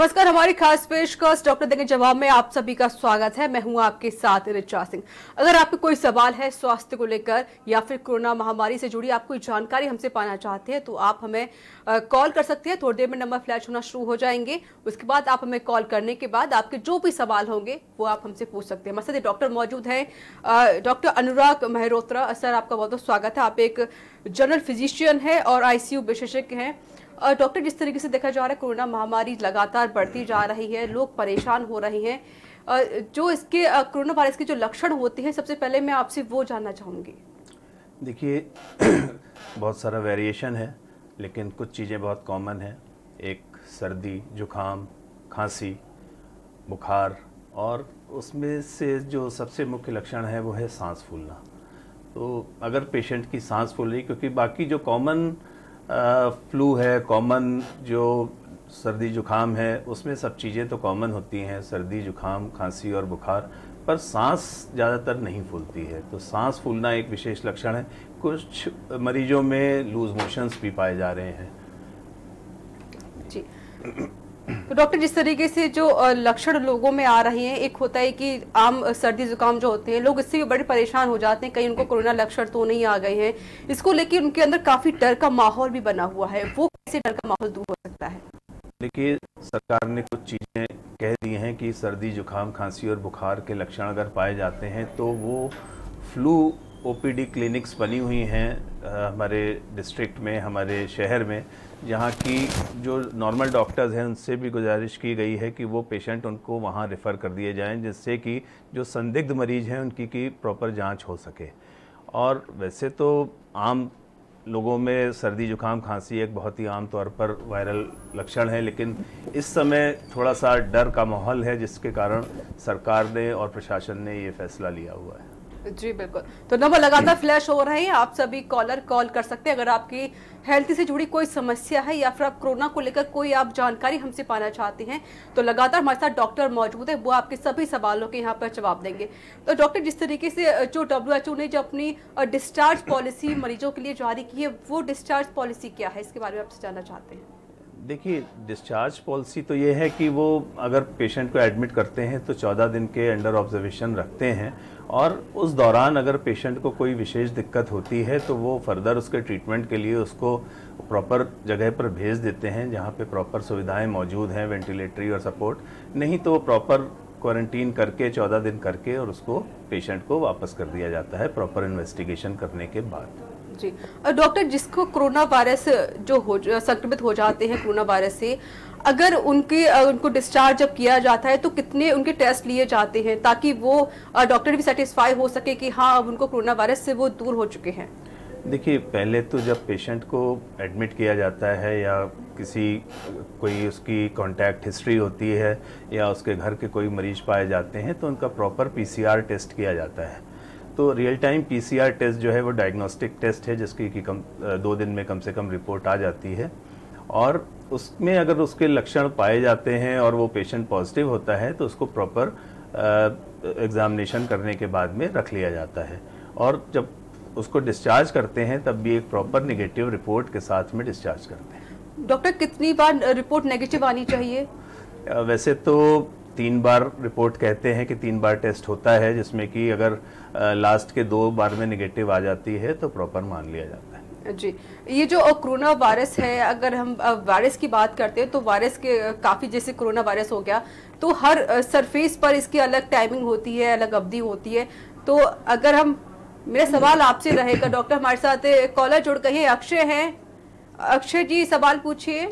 नमस्कार, हमारी खास पेशकश डॉक्टर देंगे जवाब में आप सभी का स्वागत है। मैं हूँ आपके साथ रिचा सिंह। अगर आपको कोई सवाल है स्वास्थ्य को लेकर या फिर कोरोना महामारी से जुड़ी आप कोई जानकारी हमसे पाना चाहते हैं तो आप हमें कॉल कर सकते हैं। थोड़ी देर में नंबर फ्लैश होना शुरू हो जाएँगे। उसके बाद आप हमें कॉल करने के बाद आपके जो भी सवाल होंगे, वो आप हमसे पूछ सकते हैं। हमारे डॉक्टर मौजूद हैं डॉक्टर अनुराग मेहरोत्रा। सर, आपका बहुत बहुत स्वागत है। आप एक जनरल फिजिशियन है और आईसीयू विशेषज्ञ हैं। डॉक्टर, जिस तरीके से देखा जा रहा है, कोरोना महामारी लगातार बढ़ती जा रही है, लोग परेशान हो रहे हैं। जो इसके कोरोना वायरस के जो लक्षण होते हैं, सबसे पहले मैं आपसे वो जानना चाहूँगी। देखिए, बहुत सारा वेरिएशन है, लेकिन कुछ चीज़ें बहुत कॉमन हैं। एक, सर्दी जुखाम खांसी, बुखार, और उसमें से जो सबसे मुख्य लक्षण है, वो है सांस फूलना। तो अगर पेशेंट की सांस फूल रही, क्योंकि बाकी जो कॉमन फ्लू है, कॉमन जो सर्दी जुखाम है, उसमें सब चीज़ें तो कॉमन होती हैं, सर्दी जुखाम खांसी और बुखार, पर सांस ज़्यादातर नहीं फूलती है। तो सांस फूलना एक विशेष लक्षण है। कुछ मरीजों में लूज मोशंस भी पाए जा रहे हैं। जी। तो डॉक्टर, जिस तरीके से जो लक्षण लोगों में आ रहे हैं, एक होता है कि आम सर्दी जुकाम जो होते हैं, लोग इससे भी बड़े परेशान हो जाते हैं, कहीं उनको कोरोना लक्षण तो नहीं आ गए हैं। इसको लेकर उनके अंदर काफ़ी डर का माहौल भी बना हुआ है। वो कैसे डर का माहौल दूर हो सकता है? देखिए, सरकार ने कुछ चीज़ें कह दी हैं कि सर्दी, जुकाम, खांसी और बुखार के लक्षण अगर पाए जाते हैं तो वो फ्लू ओपीडी क्लिनिक्स बनी हुई हैं हमारे डिस्ट्रिक्ट में, हमारे शहर में। जहाँ की जो नॉर्मल डॉक्टर्स हैं, उनसे भी गुजारिश की गई है कि वो पेशेंट उनको वहाँ रेफ़र कर दिए जाएँ, जिससे कि जो संदिग्ध मरीज़ हैं, उनकी की प्रॉपर जाँच हो सके। और वैसे तो आम लोगों में सर्दी जुकाम, खांसी एक बहुत ही आम तौर पर वायरल लक्षण है, लेकिन इस समय थोड़ा सा डर का माहौल है, जिसके कारण सरकार ने और प्रशासन ने ये फैसला लिया हुआ है। जी बिल्कुल। तो नंबर लगातार फ्लैश हो रहे हैं। आप सभी कॉलर कॉल कर सकते हैं। अगर आपकी हेल्थ से जुड़ी कोई समस्या है या फिर आप कोरोना को लेकर कोई आप जानकारी हमसे पाना चाहते हैं तो लगातार हमारे साथ डॉक्टर मौजूद है। वो आपके सभी सवालों के यहाँ पर जवाब देंगे। तो डॉक्टर जिस तरीके से जो डब्ल्यूएचओ ने जो अपनी डिस्चार्ज पॉलिसी मरीजों के लिए जारी की है वो डिस्चार्ज पॉलिसी क्या है? इसके बारे में आपसे जानना चाहते हैं। देखिए डिस्चार्ज पॉलिसी तो ये है कि वो अगर पेशेंट को एडमिट करते हैं तो 14 दिन के अंडर ऑब्जर्वेशन रखते हैं। और उस दौरान अगर पेशेंट को कोई विशेष दिक्कत होती है तो वो फर्दर उसके ट्रीटमेंट के लिए उसको प्रॉपर जगह पर भेज देते हैं, जहाँ पे प्रॉपर सुविधाएँ मौजूद हैं वेंटिलेटरी और सपोर्ट नहीं तो वो प्रॉपर क्वारंटीन करके, चौदह दिन करके और उसको पेशेंट को वापस कर दिया जाता है प्रॉपर इन्वेस्टिगेशन करने के बाद। जी। डॉक्टर जिसको कोरोना वायरस जो हो, संक्रमित हो जाते हैं, कोरोना वायरस से अगर उनके उनको डिस्चार्ज जब किया जाता है तो कितने उनके टेस्ट लिए जाते हैं ताकि वो डॉक्टर भी सेटिस्फाई हो सके कि हाँ अब उनको कोरोना वायरस से वो दूर हो चुके हैं? देखिए, पहले तो जब पेशेंट को एडमिट किया जाता है या किसी, कोई उसकी कांटेक्ट हिस्ट्री होती है या उसके घर के कोई मरीज़ पाए जाते हैं तो उनका प्रॉपर पीसीआर टेस्ट किया जाता है। तो रियल टाइम पीसीआर टेस्ट जो है वो डायग्नोस्टिक टेस्ट है, जिसकी कि कम दो दिन में कम से कम रिपोर्ट आ जाती है। और उसमें अगर उसके लक्षण पाए जाते हैं और वो पेशेंट पॉजिटिव होता है तो उसको प्रॉपर एग्जामिनेशन करने के बाद में रख लिया जाता है। और जब उसको डिस्चार्ज करते हैं तब भी एक प्रॉपर नेगेटिव रिपोर्ट के साथ में डिस्चार्ज करते हैं। डॉक्टर कितनी बार रिपोर्ट नेगेटिव आनी चाहिए? वैसे तो तीन बार रिपोर्ट कहते हैं कि तीन बार टेस्ट होता है जिसमें कि अगर लास्ट के दो बार में नेगेटिव आ जाती है तो प्रॉपर मान लिया जाता है। जी। ये जो कोरोना वायरस है, अगर हम वायरस की बात करते हैं तो वायरस के काफ़ी जैसे कोरोना वायरस हो गया तो हर सरफेस पर इसकी अलग टाइमिंग होती है, अलग अवधि होती है। तो अगर हम, मेरा सवाल आपसे रहेगा डॉक्टर हमारे साथ कॉलर जुड़ कहिए अक्षय हैं? अक्षय जी, सवाल पूछिए।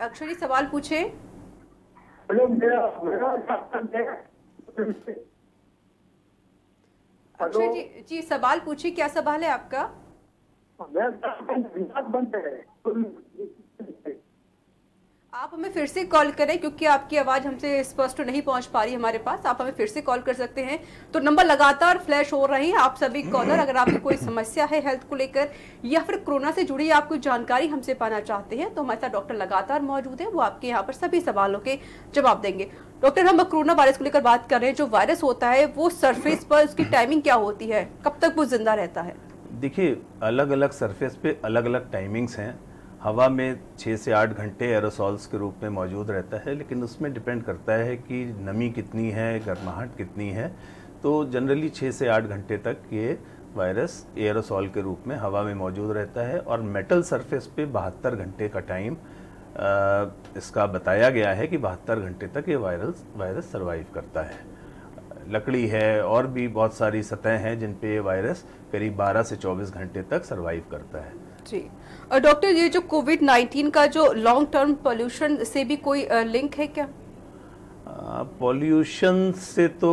अक्षय जी, सवाल पूछे अक्षय जी जी सवाल पूछिए क्या सवाल है आपका? आप हमें फिर से कॉल करें क्योंकि आपकी आवाज़ हमसे स्पष्ट नहीं पहुँच पा रही हमारे पास। आप हमें फिर से कॉल कर सकते हैं। तो नंबर लगातार फ्लैश हो रहे हैं। आप सभी कॉलर अगर आपकी कोई समस्या है हेल्थ को लेकर या फिर कोरोना से जुड़ी आप कोई जानकारी हमसे पाना चाहते हैं तो हमारे साथ डॉक्टर लगातार मौजूद है। वो आपके यहाँ पर सभी सवालों के जवाब देंगे। डॉक्टर हम कोरोना वायरस को लेकर बात कर रहे हैं, जो वायरस होता है, वो सरफेस पर उसकी टाइमिंग क्या होती है? कब तक वो ज़िंदा रहता है? देखिए अलग अलग सरफेस पे अलग अलग टाइमिंग्स हैं। हवा में छः से आठ घंटे एरोसॉल्स के रूप में मौजूद रहता है, लेकिन उसमें डिपेंड करता है कि नमी कितनी है, गर्माहट कितनी है। तो जनरली छः से आठ घंटे तक ये वायरस एरोसॉल के रूप में हवा में मौजूद रहता है, और मेटल सरफेस पे बहत्तर घंटे का टाइम इसका बताया गया है कि बहत्तर घंटे तक ये वायरस वायरस सर्वाइव करता है। लकड़ी है और भी बहुत सारी सतह हैं जिन पे ये वायरस करीब 12 से 24 घंटे तक सरवाइव करता है। जी। और डॉक्टर ये जो कोविड 19 का जो लॉन्ग टर्म पोल्यूशन से भी कोई लिंक है क्या? पॉल्यूशन से तो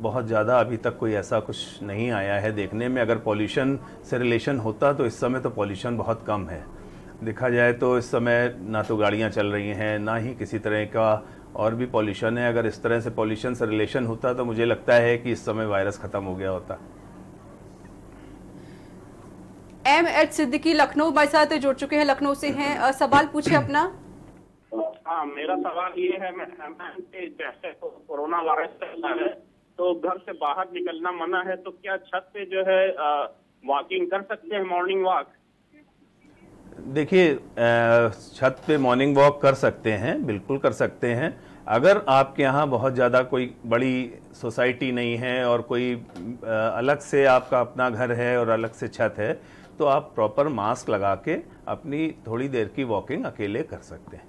बहुत ज़्यादा अभी तक कोई ऐसा कुछ नहीं आया है देखने में। अगर पॉल्यूशन से रिलेशन होता तो इस समय तो पॉल्यूशन बहुत कम है। देखा जाए तो इस समय ना तो गाड़ियाँ चल रही हैं ना ही किसी तरह का और भी पॉल्यूशन है। अगर इस तरह से पॉल्यूशन से रिलेशन होता तो मुझे लगता है कि इस समय वायरस ख़त्म हो गया होता। एम एच सिद्दीकी लखनऊ हमारे साथ जुड़ चुके हैं लखनऊ से हैं। सवाल पूछे अपना। हाँ मेरा सवाल ये है मैं जैसे तो कोरोना वायरस चल रहा है तो घर से बाहर निकलना मना है तो क्या छत पे जो है वॉकिंग कर सकते हैं मॉर्निंग वॉक देखिए छत पे मॉर्निंग वॉक कर सकते हैं, बिल्कुल कर सकते हैं। अगर आपके यहाँ बहुत ज़्यादा कोई बड़ी सोसाइटी नहीं है और कोई अलग से आपका अपना घर है और अलग से छत है तो आप प्रॉपर मास्क लगा के अपनी थोड़ी देर की वॉकिंग अकेले कर सकते हैं।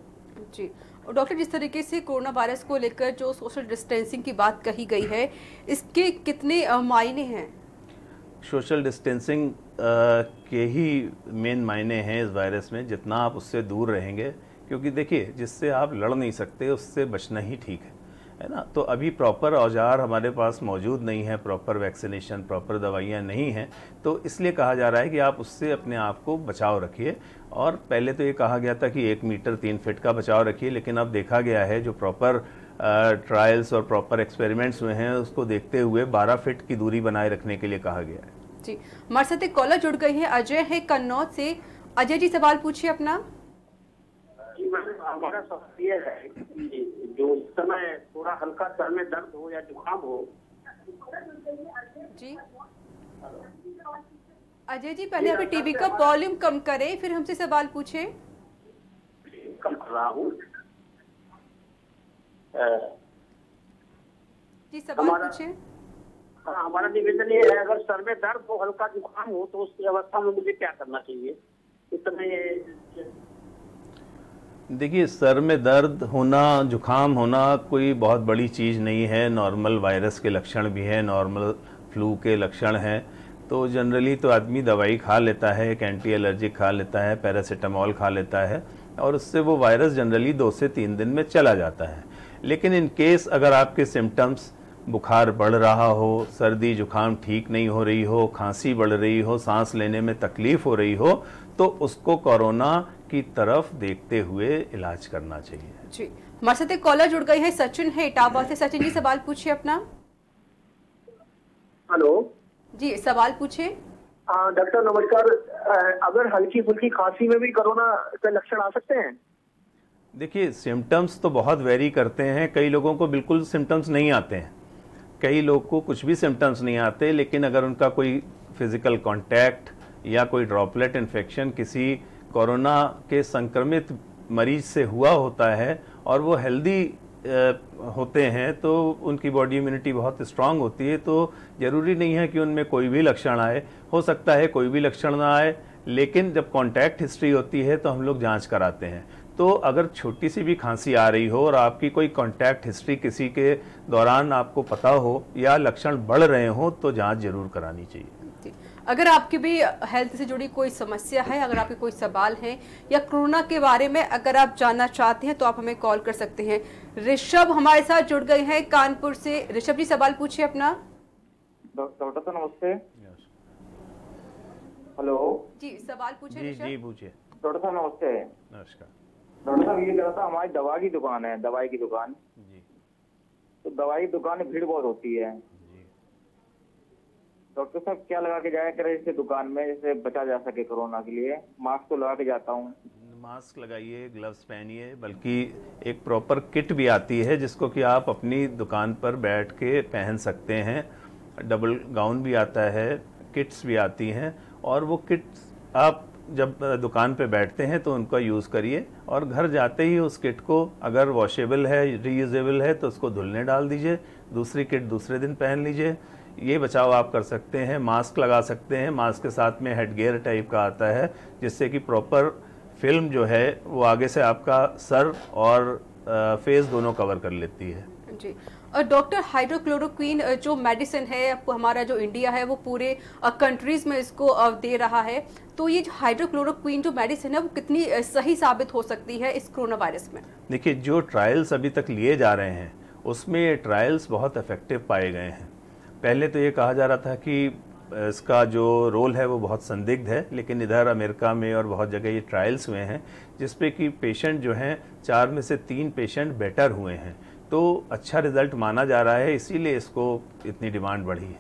जी। और डॉक्टर जिस तरीके से कोरोना वायरस को लेकर जो सोशल डिस्टेंसिंग की बात कही गई है, इसके कितने मायने हैं? सोशल डिस्टेंसिंग के ही मेन मायने हैं इस वायरस में, जितना आप उससे दूर रहेंगे, क्योंकि देखिए, जिससे आप लड़ नहीं सकते, उससे बचना ही ठीक है है ना? तो अभी प्रॉपर औज़ार हमारे पास मौजूद नहीं है, प्रॉपर वैक्सीनेशन, प्रॉपर दवाइयाँ नहीं हैं तो इसलिए कहा जा रहा है कि आप उससे अपने आप को बचाव रखिए, और पहले तो ये कहा गया था कि एक मीटर तीन फिट का बचाव रखिए, लेकिन अब देखा गया है जो प्रॉपर ट्रायल्स और प्रॉपर एक्सपेरिमेंट्स हुए हैं उसको देखते हुए 12 फिट की दूरी बनाए रखने के लिए कहा गया है। जी हमारे साथ एक कॉलर जुड़ गई है अजय है कन्नौज से। अजय जी सवाल पूछिए अपना। हमारा सवाल ये है कि जो इस समय थोड़ा हल्का सर में दर्द हो या जुकाम हो। जी। अजय जी पहले अभी टीवी का वॉल्यूम कम करें फिर हमसे सवाल पूछे। कम कर रहा हूँ। जी सवाल पूछे हाँ हमारा निवेदन ये है अगर सर में दर्द हो हल्का जुकाम हो तो उसकी अवस्था में मुझे क्या करना चाहिए? इस समय देखिए सर में दर्द होना जुकाम होना कोई बहुत बड़ी चीज़ नहीं है। नॉर्मल वायरस के लक्षण भी हैं नॉर्मल फ्लू के लक्षण हैं। तो जनरली तो आदमी दवाई खा लेता है एक एंटी एलर्जिक खा लेता है पैरासीटामॉल खा लेता है और उससे वो वायरस जनरली दो से तीन दिन में चला जाता है। लेकिन इन केस अगर आपके सिम्टम्स बुखार बढ़ रहा हो सर्दी जुकाम ठीक नहीं हो रही हो खांसी बढ़ रही हो सांस लेने में तकलीफ़ हो रही हो तो उसको कोरोना की तरफ़ देखते हुए इलाज करना चाहिए। जी। हमारे साथ एक कॉलर जुड़ गई है सचिन है इटावा से सचिन जी सवाल पूछिए अपना। हेलो। जी सवाल पूछिए। डॉक्टर नमस्कार। अगर हल्की फुल्की खांसी में भी कोरोना के लक्षण आ सकते हैं? देखिए सिम्टम्स तो बहुत वेरी करते हैं। कई लोगों को बिल्कुल सिम्टम्स नहीं आते हैं। कई लोग को कुछ भी सिम्टम्स नहीं आते, लेकिन अगर उनका कोई फ़िज़िकल कांटेक्ट या कोई ड्रॉपलेट इन्फेक्शन किसी कोरोना के संक्रमित मरीज़ से हुआ होता है और वो हेल्दी होते हैं तो उनकी बॉडी इम्यूनिटी बहुत स्ट्रांग होती है। तो ज़रूरी नहीं है कि उनमें कोई भी लक्षण आए। हो सकता है कोई भी लक्षण ना आए, लेकिन जब कांटेक्ट हिस्ट्री होती है तो हम लोग जाँच कराते हैं। तो अगर छोटी सी भी खांसी आ रही हो और आपकी कोई कांटेक्ट हिस्ट्री किसी के दौरान आपको पता हो या लक्षण बढ़ रहे हो तो जाँच ज़रूर करानी चाहिए। अगर आपकी भी हेल्थ से जुड़ी कोई समस्या है अगर आपके कोई सवाल है या कोरोना के बारे में अगर आप जानना चाहते हैं तो आप हमें कॉल कर सकते हैं। ऋषभ हमारे साथ जुड़ गए हैं कानपुर से। ऋषभ जी सवाल पूछिए अपना। डॉक्टर साहब नमस्ते। हेलो। जी सवाल पूछिए जी जी पूछिए। डॉक्टर साहब नमस्ते। नमस्कार। डॉक्टर साहब ये कह था हमारी दवा की दुकान है दवाई की दुकान। जी। तो दवाई की दुकान में भीड़ बहुत होती है। डॉक्टर साहब क्या लगा के जाया करें इसे दुकान में जैसे बचा जा सके कोरोना के लिए? मास्क तो लगा के जाता हूँ। मास्क लगाइए ग्लव्स पहनिए बल्कि एक प्रॉपर किट भी आती है जिसको कि आप अपनी दुकान पर बैठ के पहन सकते हैं। डबल गाउन भी आता है किट्स भी आती हैं और वो किट्स आप जब दुकान पे बैठते हैं तो उनका यूज़ करिए और घर जाते ही उस किट को अगर वॉशेबल है, रीयूजेबल है तो उसको धुलने डाल दीजिए, दूसरी किट दूसरे दिन पहन लीजिए। ये बचाव आप कर सकते हैं, मास्क लगा सकते हैं, मास्क के साथ में हेड गेयर टाइप का आता है, जिससे कि प्रॉपर फ़िल्म जो है वो आगे से आपका सर और फेस दोनों कवर कर लेती है। जी डॉक्टर हाइड्रोक्लोरोक्वीन जो मेडिसिन है हमारा जो इंडिया है, वो पूरे कंट्रीज़ में इसको दे रहा है। तो ये जो हाइड्रोक्लोरोक्वीन जो मेडिसिन है, वो कितनी सही साबित हो सकती है इस कोरोना वायरस में? देखिए, जो ट्रायल्स अभी तक लिए जा रहे हैं, उसमें ये ट्रायल्स बहुत इफ़ेक्टिव पाए गए हैं। पहले तो ये कहा जा रहा था कि इसका जो रोल है, वो बहुत संदिग्ध है, लेकिन इधर अमेरिका में और बहुत जगह ये ट्रायल्स हुए हैं, जिसपे कि पेशेंट जो हैं, चार में से तीन पेशेंट बेटर हुए हैं। तो अच्छा रिज़ल्ट माना जा रहा है इसीलिए इसको इतनी डिमांड बढ़ी है।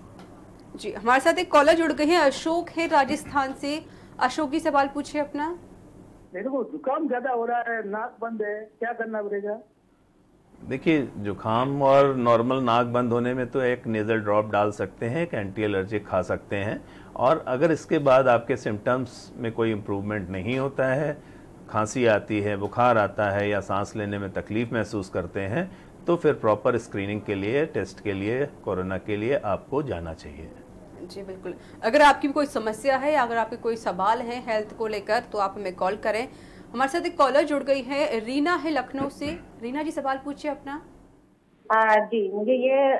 जी हमारे साथ एक कॉलर जुड़ गए हैं अशोक है राजस्थान से। अशोक जी सवाल पूछिए अपना। मेरे को जुकाम ज़्यादा हो रहा है नाक बंद है क्या करना पड़ेगा? देखिए जुकाम और नॉर्मल नाक बंद होने में तो एक नेजल ड्रॉप डाल सकते हैं एक एंटी एलर्जिक खा सकते हैं। और अगर इसके बाद आपके सिम्टम्स में कोई इम्प्रूवमेंट नहीं होता है खांसी आती है बुखार आता है या सांस लेने में तकलीफ़ महसूस करते हैं तो फिर प्रॉपर स्क्रीनिंग के लिए टेस्ट के लिए कोरोना के लिए आपको जाना चाहिए। जी बिल्कुल। अगर आपकी कोई समस्या है या अगर आपके कोई सवाल है हेल्थ को लेकर तो आप हमें कॉल करें। हमारे साथ एक कॉलर जुड़ गई है रीना है लखनऊ से। रीना जी सवाल पूछिए अपना। आ, जी मुझे ये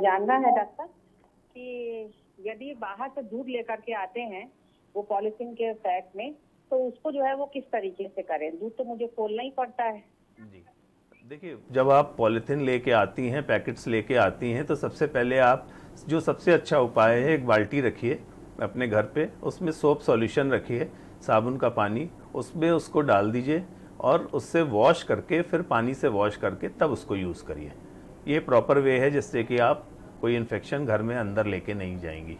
जानना है डॉक्टर कि यदि बाहर से दूध लेकर के आते हैं वो पॉलिथीन के पैक में तो उसको जो है वो किस तरीके से करें? दूध तो मुझे खोलना ही पड़ता है। जी। देखिए, जब आप पॉलीथीन लेके आती हैं, पैकेट्स लेके आती हैं तो सबसे पहले आप जो सबसे अच्छा उपाय है, एक बाल्टी रखिए अपने घर पे, उसमें सोप सॉल्यूशन रखिए, साबुन का पानी, उसमें उसको डाल दीजिए और उससे वॉश करके, फिर पानी से वॉश करके तब उसको यूज़ करिए। ये प्रॉपर वे है जिससे कि आप कोई इन्फेक्शन घर में अंदर लेके नहीं जाएँगी।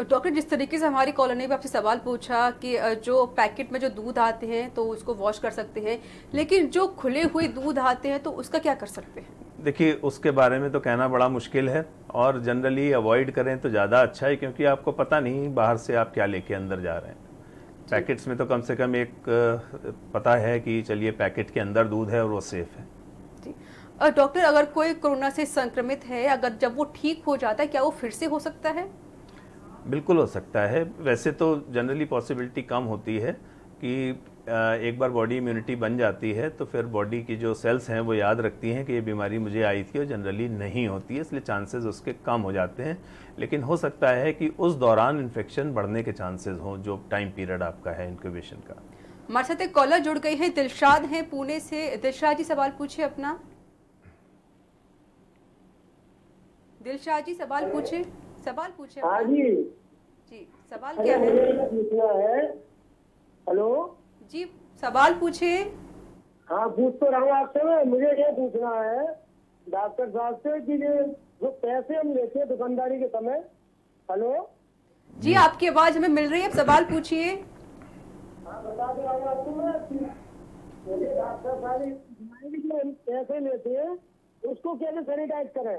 डॉक्टर जिस तरीके से हमारी कॉलोनी में आपसे सवाल पूछा कि जो पैकेट में जो दूध आते हैं तो उसको वॉश कर सकते हैं लेकिन जो खुले हुए दूध आते हैं तो उसका क्या कर सकते हैं? देखिए उसके बारे में तो कहना बड़ा मुश्किल है और जनरली अवॉइड करें तो ज़्यादा अच्छा है क्योंकि आपको पता नहीं बाहर से आप क्या लेके अंदर जा रहे हैं। पैकेट्स में तो कम से कम एक पता है कि चलिए पैकेट के अंदर दूध है और वो सेफ़ है। डॉक्टर अगर कोई कोरोना से संक्रमित है अगर जब वो ठीक हो जाता है क्या वो फिर से हो सकता है? बिल्कुल हो सकता है। वैसे तो जनरली पॉसिबिलिटी कम होती है कि एक बार बॉडी इम्यूनिटी बन जाती है तो फिर बॉडी की जो सेल्स हैं वो याद रखती हैं कि ये बीमारी मुझे आई थी और जनरली नहीं होती है, इसलिए चांसेस उसके कम हो जाते हैं। लेकिन हो सकता है कि उस दौरान इन्फेक्शन बढ़ने के चांसेस हों, जो टाइम पीरियड आपका है इंक्यूबेशन का। हमारे साथ एक कॉलर जुड़ गई है, दिलशाद है पुणे से। दिलशाद जी, सवाल पूछिए अपना। दिलशाद जी, सवाल पूछे सवाल पूछे हाँ जी। जी सवाल क्या है? पूछना है। हेलो? जी सवाल पूछे। हाँ पूछ तो रहा हूँ आपसे मुझे ये पूछना है? डॉक्टर साहब से कि जो पैसे हम लेते हैं दुकानदारी के समय। हेलो? जी आपकी आवाज़ हमें मिल रही है। सवाल पूछिए। हाँ, बता दे आपको डॉक्टर साहब पैसे लेते हैं उसको कैसे सैनिटाइज करें?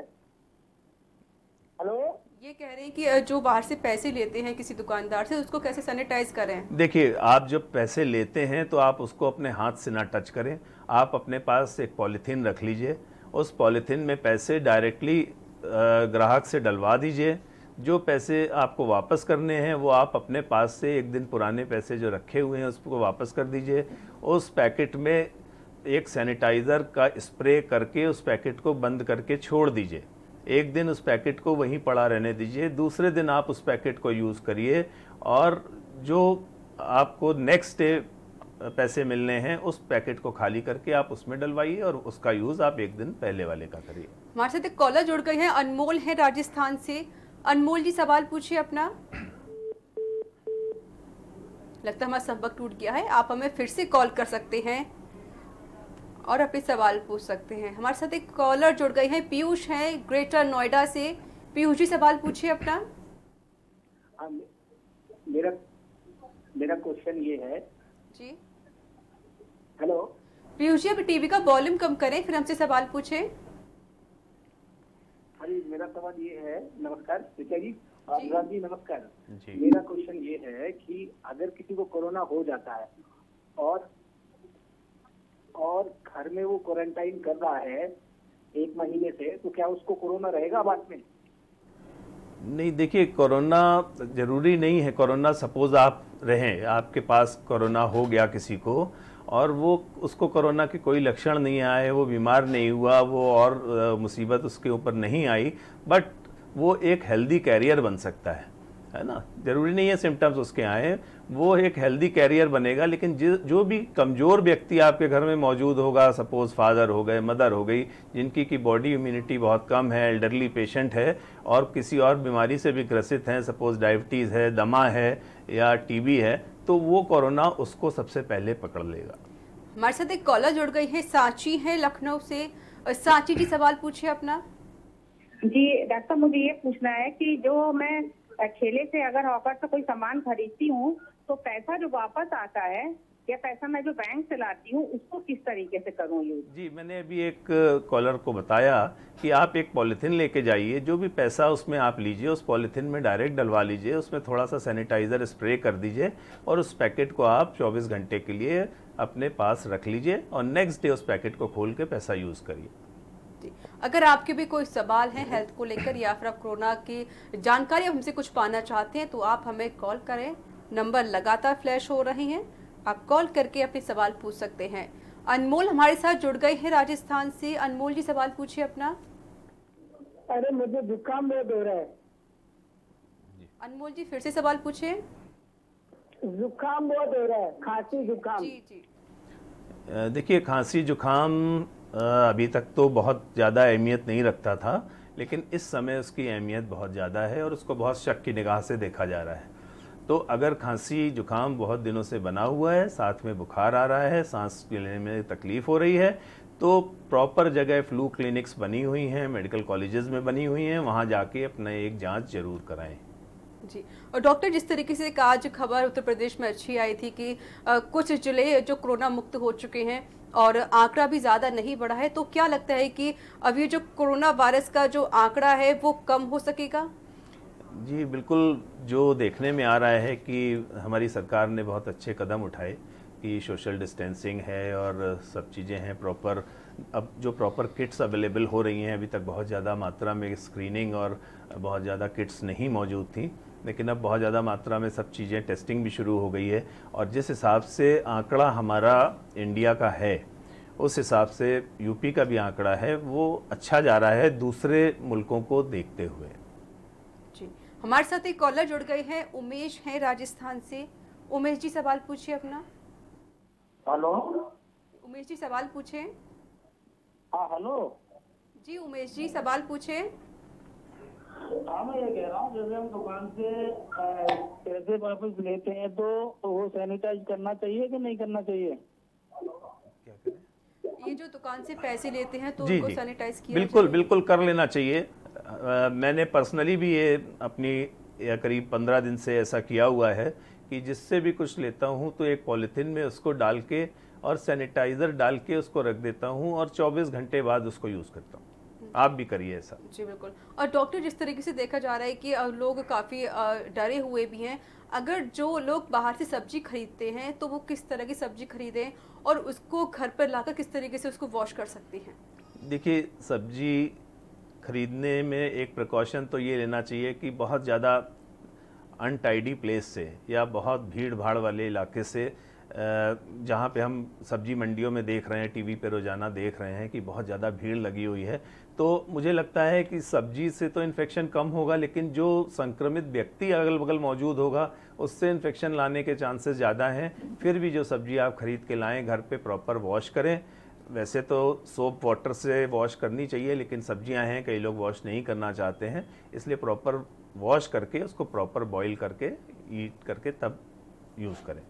हेलो? ये कह रहे हैं कि जो बाहर से पैसे लेते हैं किसी दुकानदार से, उसको कैसे सैनिटाइज करें? देखिए, आप जब पैसे लेते हैं तो आप उसको अपने हाथ से ना टच करें। आप अपने पास एक पॉलीथीन रख लीजिए। उस पॉलीथीन में पैसे डायरेक्टली ग्राहक से डलवा दीजिए। जो पैसे आपको वापस करने हैं, वो आप अपने पास से एक दिन पुराने पैसे जो रखे हुए हैं, उसको वापस कर दीजिए। उस पैकेट में एक सैनिटाइज़र का स्प्रे करके, उस पैकेट को बंद करके छोड़ दीजिए। एक दिन उस पैकेट को वहीं पड़ा रहने दीजिए, दूसरे दिन आप उस पैकेट को यूज़ करिए और जो आपको नेक्स्ट डे पैसे मिलने हैं, उस पैकेट को खाली करके आप उसमें डलवाइए और उसका यूज़ आप एक दिन पहले वाले का करिए। हमारे साथ एक कॉलर जुड़ गए हैं, अनमोल है राजस्थान से। अनमोल जी, सवाल पूछिए अपना। लगता है हमारा संपर्क टूट गया है, आप हमें फिर से कॉल कर सकते हैं। और अपने सवाल पूछ सकते हैं। हमारे साथ एक कॉलर जुड़ गए हैं पीयूष हैं ग्रेटर नोएडा से। पीयूष जी सवाल पूछिए अपना। हाँ, मेरा मेरा क्वेश्चन ये है। जी। हेलो पीयूष जी अभी टीवी का वॉल्यूम कम करें फिर हमसे सवाल पूछे। हाँ जी मेरा सवाल ये है। नमस्कार ऋचा जी। अनुराग जी नमस्कार। जी। मेरा क्वेश्चन ये है कि अगर किसी को कोरोना हो जाता है और और घर में वो क्वारंटाइन कर रहा है एक महीने से तो क्या उसको कोरोना रहेगा बाद में? नहीं, देखिए कोरोना ज़रूरी नहीं है। कोरोना सपोज़ आप रहें, आपके पास कोरोना हो गया किसी को और वो, उसको कोरोना के कोई लक्षण नहीं आए, वो बीमार नहीं हुआ, वो और मुसीबत उसके ऊपर नहीं आई बट वो एक हेल्दी कैरियर बन सकता है। है ना? ज़रूरी नहीं है सिम्टम्स उसके आए वो एक हेल्दी कैरियर बनेगा लेकिन जो भी कमज़ोर व्यक्ति आपके घर में मौजूद होगा सपोज़ फादर हो गए मदर हो गई जिनकी की बॉडी इम्यूनिटी बहुत कम है एल्डरली पेशेंट है और किसी और बीमारी से भी ग्रसित हैं सपोज़ डायबिटीज़ है दमा है या टीबी है तो वो कोरोना उसको सबसे पहले पकड़ लेगा। हमारे साथ एक कॉलर जुड़ गई है सांची है लखनऊ से। सांची जी सवाल पूछिए अपना। जी डॉक्टर मुझे ये पूछना है कि जो मैं ठेले से अगर हॉकर से कोई सामान खरीदती हूँ तो पैसा जो वापस आता है, या पैसा मैं जो बैंक से लाती हूँ, उसको किस तरीके से करूँ यूज़ जी, मैंने अभी एक कॉलर को बताया कि आप एक पॉलीथीन लेके जाइए, जो भी पैसा उसमें आप लीजिए, उस पॉलीथीन में डायरेक्ट डलवा लीजिए, उसमें थोड़ा सा सैनिटाइज़र स्प्रे कर दीजिए और उस पैकेट को आप 24 घंटे के लिए अपने पास रख लीजिए और नेक्स्ट डे उस पैकेट को खोल के पैसा यूज़ करिए। जी। अगर आपके भी कोई सवाल है हेल्थ को लेकर या फिर आप कोरोना की जानकारी हमसे कुछ पाना चाहते हैं तो आप हमें कॉल करें। नंबर लगातार फ्लैश हो रहे हैं। आप कॉल करके अपने सवाल पूछ सकते हैं। अनमोल हमारे साथ जुड़ गए हैं राजस्थान से। अनमोल जी सवाल पूछिए अपना। अरे मुझे जुकाम बहुत हो रहा है। अनमोल जी फिर से सवाल पूछिए। जुकाम बहुत हो रहा है खांसी जुकाम। जी जी। देखिए खांसी जुकाम अभी तक तो बहुत ज़्यादा अहमियत नहीं रखता था लेकिन इस समय उसकी अहमियत बहुत ज़्यादा है और उसको बहुत शक की निगाह से देखा जा रहा है। तो अगर खांसी जुकाम बहुत दिनों से बना हुआ है साथ में बुखार आ रहा है सांस लेने में तकलीफ़ हो रही है तो प्रॉपर जगह फ्लू क्लिनिक्स बनी हुई हैं मेडिकल कॉलेजेस में बनी हुई हैं वहाँ जाके अपना एक जाँच ज़रूर कराएँ। जी और डॉक्टर जिस तरीके से आज खबर उत्तर प्रदेश में अच्छी आई थी कि अ, कुछ ज़िले जो कोरोना मुक्त हो चुके हैं और आंकड़ा भी ज़्यादा नहीं बढ़ा है तो क्या लगता है कि अब ये जो कोरोना वायरस का जो आंकड़ा है, वो कम हो सकेगा? जी, बिल्कुल जो देखने में आ रहा है कि हमारी सरकार ने बहुत अच्छे कदम उठाए कि सोशल डिस्टेंसिंग है और सब चीज़ें हैं प्रॉपर। अब जो प्रॉपर किट्स अवेलेबल हो रही हैं, अभी तक बहुत ज़्यादा मात्रा में स्क्रीनिंग और बहुत ज़्यादा किट्स नहीं मौजूद थी। लेकिन अब बहुत ज़्यादा मात्रा में सब चीज़ें टेस्टिंग भी शुरू हो गई है और जिस हिसाब से आंकड़ा हमारा इंडिया का है उस हिसाब से यूपी का भी आंकड़ा है वो अच्छा जा रहा है दूसरे मुल्कों को देखते हुए। जी हमारे साथ एक कॉलर जुड़ गए हैं उमेश हैं राजस्थान से। उमेश जी सवाल पूछिए अपना। हेलो। उमेश जी सवाल पूछें। हाँ हेलो। जी उमेश जी सवाल पूछें। हाँ मैं ये कह रहा हूँ जैसे हम दुकान से पैसे वापस लेते हैं तो वो सैनिटाइज करना चाहिए कि नहीं करना चाहिए? ये जो दुकान से पैसे लेते हैं तो जी उनको सैनिटाइज किया बिल्कुल। बिल्कुल कर लेना चाहिए। अ, मैंने पर्सनली भी ये अपनी या करीब पंद्रह दिन से ऐसा किया हुआ है कि जिससे भी कुछ लेता हूँ तो एक पॉलीथीन में उसको डाल के और सैनिटाइज़र डाल के उसको रख देता हूँ और 24 घंटे बाद उसको यूज़ करता हूँ। आप भी करिए ऐसा। जी बिल्कुल। और डॉक्टर जिस तरीके से देखा जा रहा है कि लोग काफ़ी डरे हुए भी हैं अगर जो लोग बाहर से सब्ज़ी खरीदते हैं तो वो किस तरह की सब्ज़ी खरीदें और उसको घर पर लाकर किस तरीके से उसको वॉश कर सकती हैं? देखिए सब्ज़ी खरीदने में एक प्रिकॉशन तो ये लेना चाहिए कि बहुत ज़्यादा अनटाइडी प्लेस से या बहुत भीड़ भाड़ वाले इलाके से जहाँ पे हम सब्ज़ी मंडियों में देख रहे हैं टीवी पे रोज़ाना देख रहे हैं कि बहुत ज़्यादा भीड़ लगी हुई है तो मुझे लगता है कि सब्ज़ी से तो इन्फेक्शन कम होगा, लेकिन जो संक्रमित व्यक्ति अगल बगल मौजूद होगा, उससे इन्फेक्शन लाने के चांसेस ज़्यादा हैं। फिर भी जो सब्ज़ी आप खरीद के लाएँ, घर पे प्रॉपर वॉश करें। वैसे तो सोप वाटर से वॉश करनी चाहिए, लेकिन सब्ज़ियाँ हैं, कई लोग वॉश नहीं करना चाहते हैं। इसलिए प्रॉपर वॉश करके, उसको प्रॉपर बॉईल करके ईट करके तब यूज़ करें।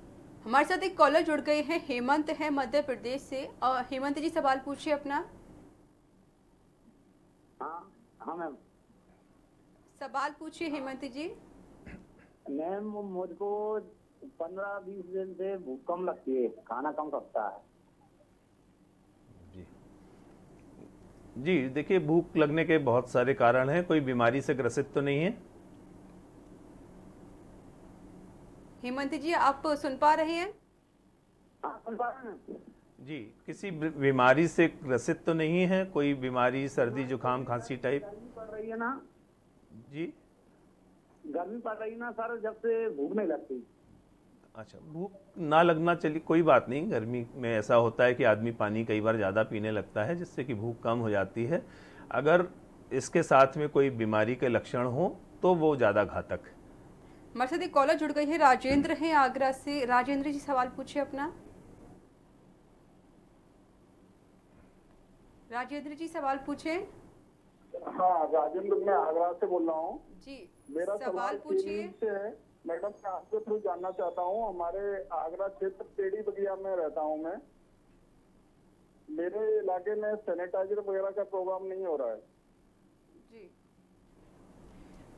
हमारे साथ एक कॉलर जुड़ गए हैं, हेमंत है मध्य प्रदेश से। और हेमंत जी सवाल पूछिए अपना। हाँ हाँ मैम। सवाल पूछिए हेमंत जी। मैम मुझको पंद्रह बीस दिन से भूख कम लगती है खाना कम खपता है। जी जी देखिए भूख लगने के बहुत सारे कारण हैं कोई बीमारी से ग्रसित तो नहीं है। हेमंत जी आप सुन पा रहे हैं। जी किसी बीमारी से ग्रसित तो नहीं है कोई बीमारी सर्दी जुकाम खांसी टाइप? गर्मी पड़ रही है ना। जी। गर्मी पड़ रही है ना सर जब से भूख नहीं लगती। अच्छा भूख ना लगना चलिए कोई बात नहीं गर्मी में ऐसा होता है कि आदमी पानी कई बार ज़्यादा पीने लगता है जिससे कि भूख कम हो जाती है। अगर इसके साथ में कोई बीमारी के लक्षण हो तो वो ज़्यादा घातक है। हमारे साथ एक कॉलर जुड़ गई है राजेंद्र हैं आगरा से। राजेंद्र जी सवाल पूछिए अपना। राजेंद्र जी सवाल पूछे? हाँ राजेंद्र मैं आगरा से बोल रहा हूँ। जी मेरा सवाल सवाल पूछिए। मैडम मैं आपके थ्रू जानना चाहता हूँ। हमारे आगरा क्षेत्र टेढ़ी बगिया में रहता हूँ मैं। मेरे इलाके में सैनिटाइजर वगैरह का प्रोग्राम नहीं हो रहा है। जी।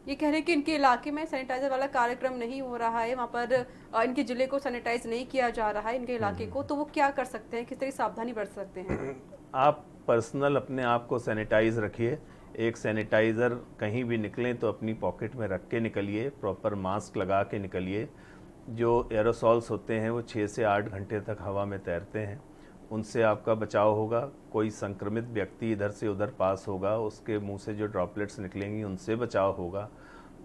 ये कह रहे हैं कि इनके इलाके में सैनिटाइजर वाला कार्यक्रम नहीं हो रहा है। वहाँ पर इनके ज़िले को सैनिटाइज नहीं किया जा रहा है इनके इलाके को। तो वो क्या कर सकते हैं? किस तरह सावधानी बरत सकते हैं? आप पर्सनल अपने आप को सैनिटाइज रखिए। एक सैनिटाइज़र कहीं भी निकलें तो अपनी पॉकेट में रख के निकलिए प्रॉपर मास्क लगा के निकलिए। जो एरोसॉल्स होते हैं, वो छः से आठ घंटे तक हवा में तैरते हैं। उनसे आपका बचाव होगा। कोई संक्रमित व्यक्ति इधर से उधर पास होगा, उसके मुँह से जो ड्रॉपलेट्स निकलेंगी, उनसे बचाव होगा।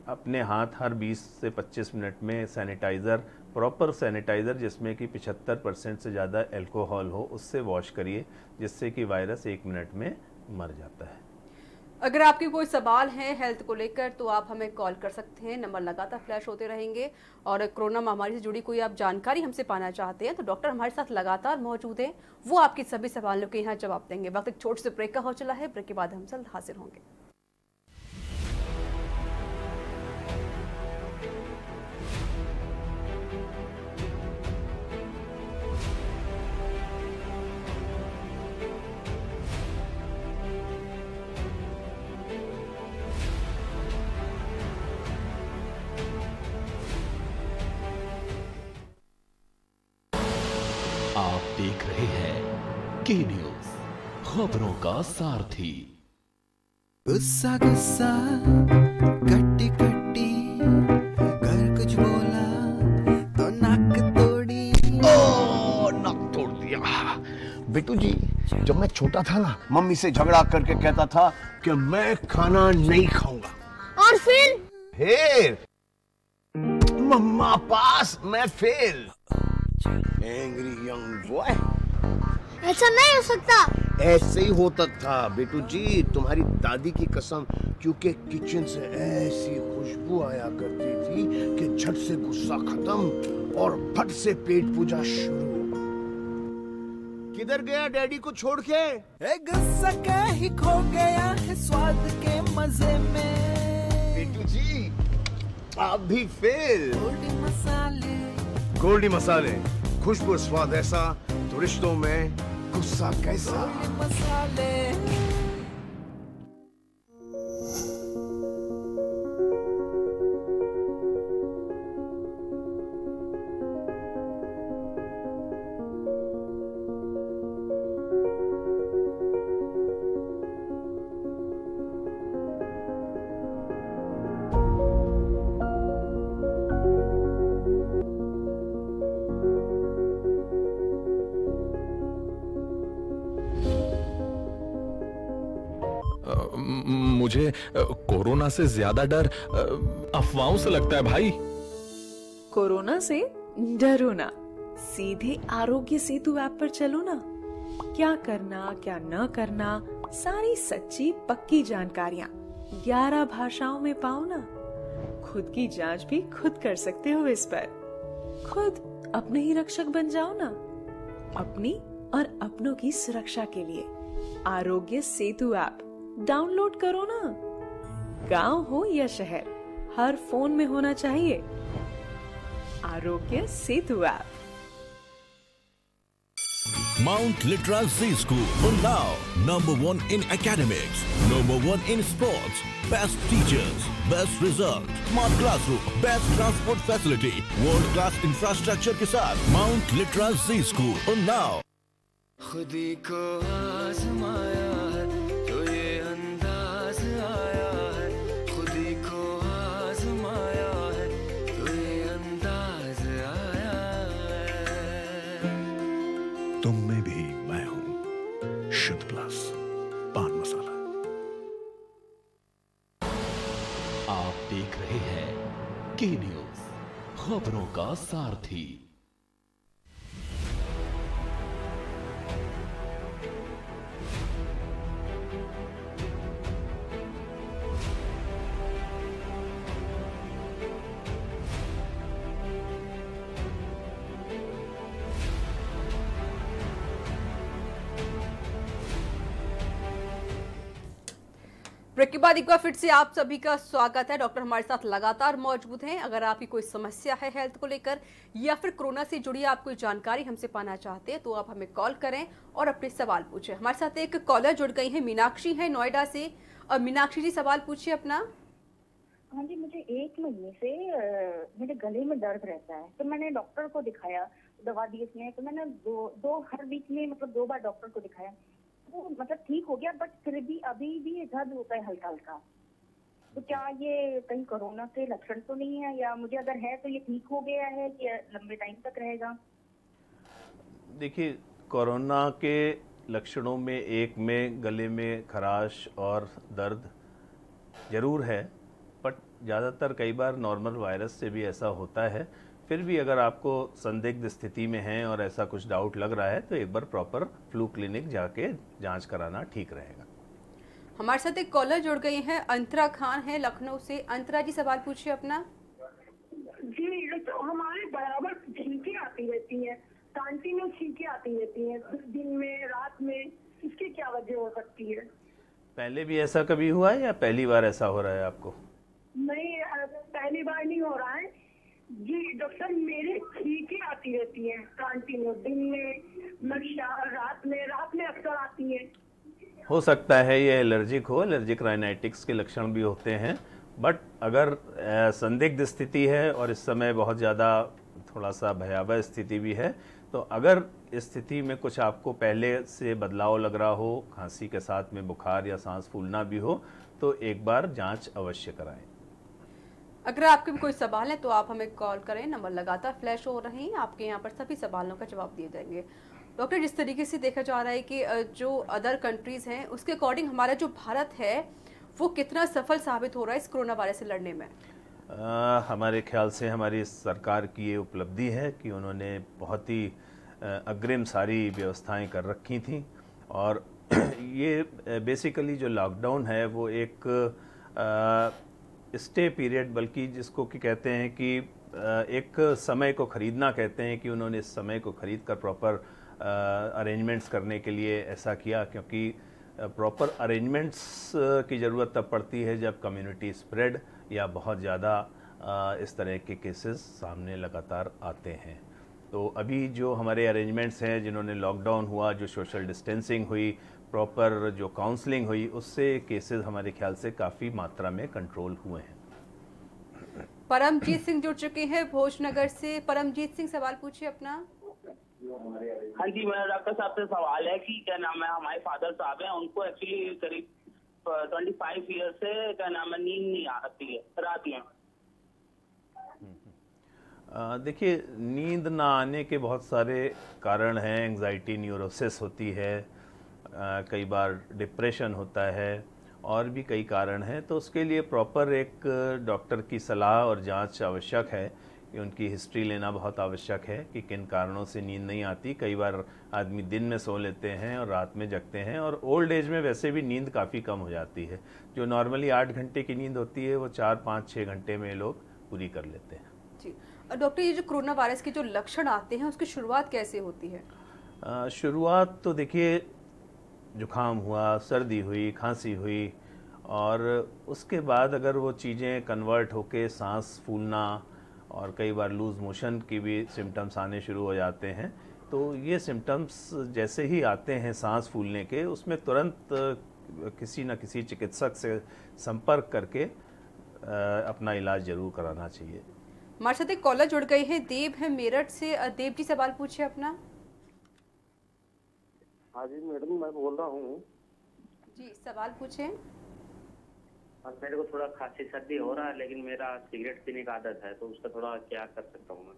अपने हाथ हर 20 से 25 मिनट में सैनिटाइज़र, प्रॉपर सैनिटाइज़र, जिसमें कि 75 परसेंट से ज़्यादा अल्कोहल हो, उससे वॉश करिए, जिससे कि वायरस एक मिनट में मर जाता है। अगर आपके कोई सवाल हैं हेल्थ को लेकर तो आप हमें कॉल कर सकते हैं। नंबर लगातार फ्लैश होते रहेंगे। और कोरोना महामारी से जुड़ी कोई आप जानकारी हमसे पाना चाहते हैं तो डॉक्टर हमारे साथ लगातार मौजूद हैं। वो आपके सभी सवालों के यहाँ जवाब देंगे। वक्त एक छोटे से ब्रेक का हो चला है। ब्रेक के बाद हम जल्द हाजिर होंगे। सारथी गुस्सा गुस्सा कट्टी कट्टी कर कुछ बोला तो नाक तोड़ी। ओ, नाक तोड़ दिया। बेटू जी जब मैं छोटा था ना मम्मी से झगड़ा करके कहता था कि मैं खाना नहीं खाऊँगा। और फिर? फिर? मम्मा पास मैं फेल एंग्री यंग बॉय ऐसा नहीं हो सकता। ऐसे ही होता था। बेटू जी तुम्हारी दादी की कसम क्योंकि किचन से ऐसी खुशबू आया करती थी कि झट से गुस्सा खत्म और फट से पेट पूजा शुरू। किधर गया डैडी को छोड़ के? गुस्सा का ही खो गया है स्वाद के मज़े में। बेटू जी आप भी फेल। थोड़ी मसाले। गोल्डी मसाले खुशबू स्वाद ऐसा तो रिश्तों में गुस्सा कैसा से ज़्यादा डर अफवाहों से लगता है भाई। कोरोना से डरो ना। सीधे आरोग्य सेतु ऐप पर चलो ना। क्या करना, क्या न करना, सारी सच्ची, पक्की जानकारियाँ 11 भाषाओं में पाओ ना। खुद की जाँच भी खुद कर सकते हो इस पर। खुद अपने ही रक्षक बन जाओ ना। अपनी और अपनों की सुरक्षा के लिए। आरोग्य सेतु ऐप। डाउनलोड करो ना। गाँव हो या शहर हर फ़ोन में होना चाहिए Aarogya Setu app Mount Litra Z School, Unnao. Number one in academics. Number one in sports. Best teachers. Best result. Smart classroom. Best transport facility. World class infrastructure के साथ Mount Litra Z School, Unnao. खुदी को आजमाया का सारथी। बाद एक बार फिर से आप सभी का स्वागत है। डॉक्टर हमारे साथ लगातार मौजूद हैं। अगर आपकी कोई समस्या है हेल्थ को लेकर या फिर कोरोना से जुड़ी आप कोई जानकारी हमसे पाना चाहते हैं तो आप हमें कॉल करें और अपने सवाल पूछें। हमारे साथ एक कॉलर जुड़ गई है, मीनाक्षी है नोएडा से। और मीनाक्षी जी, सवाल पूछिए अपना। हाँ जी, मुझे एक महीने से मेरे गले में दर्द रहता है। तो मैंने डॉक्टर को दिखाया, दवा दी इसने तो मैंने दो दो हर वीक में मतलब दो बार डॉक्टर को दिखाया। वो मतलब ठीक हो गया बट फिर भी अभी भी दर्द होता है हल्का हल्का तो क्या ये कहीं कोरोना के लक्षण तो नहीं है, या मुझे अगर है तो ये ठीक हो गया है कि लंबे टाइम तक रहेगा? देखिए, कोरोना के लक्षणों में एक में गले में खराश और दर्द ज़रूर है बट ज़्यादातर कई बार नॉर्मल वायरस से भी ऐसा होता है। फिर भी अगर आपको संदिग्ध स्थिति में हैं और ऐसा कुछ डाउट लग रहा है तो एक बार प्रॉपर फ्लू क्लिनिक जाके जाँच कराना ठीक रहेगा। हमारे साथ एक कॉलर जुड़ गई है अंतरा खान है लखनऊ से। अंतरा जी सवाल पूछिए अपना। जी तो हमारे बराबर छींकें आती रहती हैं कंटिन्यू छींकें आती रहती हैं दिन में रात में इसकी क्या वजह हो सकती है? पहले भी ऐसा कभी हुआ है या पहली बार ऐसा हो रहा है आपको? नहीं पहली बार नहीं हो रहा है। जी, डॉक्टर, मेरे छींकें आती रहती हैं कंटिन्यू दिन में रात में रात में अक्सर आती हैं। हो सकता है ये एलर्जिक हो, एलर्जिक राइनाइटिक्स के लक्षण भी होते हैं, बट अगर संदिग्ध स्थिति है और इस समय बहुत ज़्यादा थोड़ा सा भयावह स्थिति भी है तो अगर स्थिति में कुछ आपको पहले से बदलाव लग रहा हो, खांसी के साथ में बुखार या सांस फूलना भी हो तो एक बार जाँच अवश्य कराएँ। अगर आपके भी कोई सवाल है तो आप हमें कॉल करें नंबर लगातार फ्लैश हो रहे हैं आपके यहाँ पर सभी सवालों का जवाब दिए जाएँगे। डॉक्टर जिस तरीके से देखा जा रहा है कि जो अदर कंट्रीज़ हैं उसके अकॉर्डिंग हमारा जो भारत है वो कितना सफल साबित हो रहा है इस कोरोना वायरस से लड़ने में? अ, हमारे ख्याल से हमारी सरकार की ये उपलब्धि है कि उन्होंने बहुत ही अग्रिम सारी व्यवस्थाएँ कर रखी थी। और ये बेसिकली जो लॉकडाउन है वो एक स्टे पीरियड बल्कि जिसको कि कहते हैं कि एक समय को खरीदना कहते हैं कि उन्होंने इस समय को खरीद कर प्रॉपर अरेंजमेंट्स करने के लिए ऐसा किया, क्योंकि प्रॉपर अरेंजमेंट्स की ज़रूरत तब पड़ती है जब कम्युनिटी स्प्रेड या बहुत ज़्यादा इस तरह के केसेस सामने लगातार आते हैं। तो अभी जो हमारे अरेंजमेंट्स हैं, जिन्होंने लॉकडाउन हुआ, जो सोशल डिस्टेंसिंग हुई प्रॉपर जो काउंसलिंग हुई उससे केसेस हमारे ख्याल से काफ़ी मात्रा में कंट्रोल हुए हैं। परमजीत सिंह जुड़ चुके हैं भोजनगर से। परमजीत सिंह सवाल पूछिए अपना। हाँ जी मेरा डॉक्टर साहब से सवाल है कि क्या नाम है हमारे फादर साहब हैं उनको एक्चुअली करीब ट्वेंटी फाइव ईयर से क्या नाम है नींद नहीं आती है रात में। देखिए नींद ना आने के बहुत सारे कारण हैं। एंजाइटी न्यूरोसिस होती है। कई बार डिप्रेशन होता है और भी कई कारण हैं तो उसके लिए प्रॉपर एक डॉक्टर की सलाह और जाँच आवश्यक है कि उनकी हिस्ट्री लेना बहुत आवश्यक है कि किन कारणों से नींद नहीं आती। कई बार आदमी दिन में सो लेते हैं और रात में जगते हैं और ओल्ड एज में वैसे भी नींद काफ़ी कम हो जाती है। जो नॉर्मली आठ घंटे की नींद होती है वो चार पाँच छः घंटे में लोग पूरी कर लेते हैं। जी। डॉक्टर ये जो कोरोना वायरस के जो लक्षण आते हैं उसकी शुरुआत कैसे होती है? शुरुआत तो देखिए जुखाम हुआ, सर्दी हुई, खांसी हुई और उसके बाद अगर वो चीज़ें कन्वर्ट होके सांस फूलना और कई बार लूज मोशन की भी सिम्टम्स आने शुरू हो जाते हैं तो ये सिम्टम्स जैसे ही आते हैं सांस फूलने के, उसमें तुरंत किसी न किसी चिकित्सक से संपर्क करके अपना इलाज ज़रूर कराना चाहिए। हमारे साथ एक कॉलर जुड़ गई है, देव है मेरठ से। देव जी, सवाल पूछे अपना। हाँ जी मैडम मैं बोल रहा हूँ। जी सवाल पूछें। और मेरे को थोड़ा खांसी सर्दी हो रहा है लेकिन मेरा सिगरेट पीने का आदत है तो उसका थोड़ा क्या कर सकता हूँ मैं?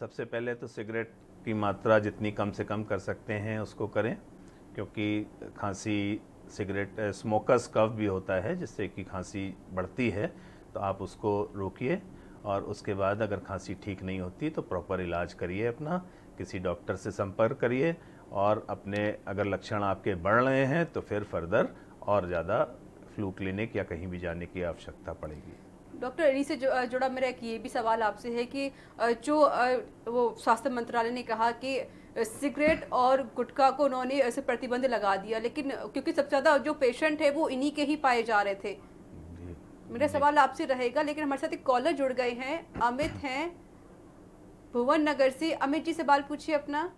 सबसे पहले तो सिगरेट की मात्रा जितनी कम से कम कर सकते हैं उसको करें क्योंकि खांसी सिगरेट स्मोकर्स कफ भी होता है जिससे कि खांसी बढ़ती है तो आप उसको रोकिए और उसके बाद अगर खांसी ठीक नहीं होती तो प्रॉपर इलाज करिए अपना किसी डॉक्टर से संपर्क करिए और अपने अगर लक्षण आपके बढ़ रहे हैं तो फिर फर्दर और ज़्यादा फ्लू क्लिनिक या कहीं भी जाने की आवश्यकता पड़ेगी। डॉक्टर इन्हीं से जुड़ा मेरा एक ये भी सवाल आपसे है कि जो वो स्वास्थ्य मंत्रालय ने कहा कि सिगरेट और गुटखा को उन्होंने ऐसे प्रतिबंध लगा दिया लेकिन क्योंकि सबसे ज़्यादा जो पेशेंट है वो इन्हीं के ही पाए जा रहे थे। मेरा सवाल आपसे रहेगा लेकिन हमारे साथ एक कॉलर जुड़ गए हैं अमित हैं भुवन नगर से। अमित जी सवाल पूछिए अपना।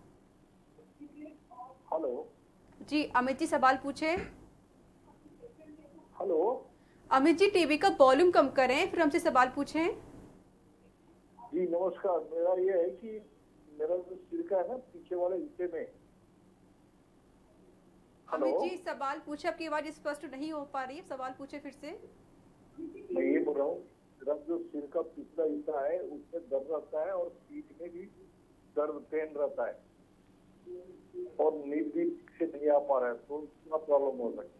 हेलो जी अमित जी सवाल पूछे। हेलो अमित जी टीवी का वॉल्यूम कम करें फिर हमसे सवाल पूछें। जी नमस्कार। मेरा ये है कि मेरा जो सिर का है ना पीछे वाले हिस्से में। अमित जी सवाल पूछे आपकी आवाज़ स्पष्ट नहीं हो पा रही है। सवाल पूछे फिर से। मैं ये बोल रहा हूँ मेरा जो सिर का पिछला हिस्सा है उसमें दर्द रहता है और पीठ में भी दर्द पेन रहता है। और नींद भी से नहीं आ पा रहा है तो क्या प्रॉब्लम हो सकती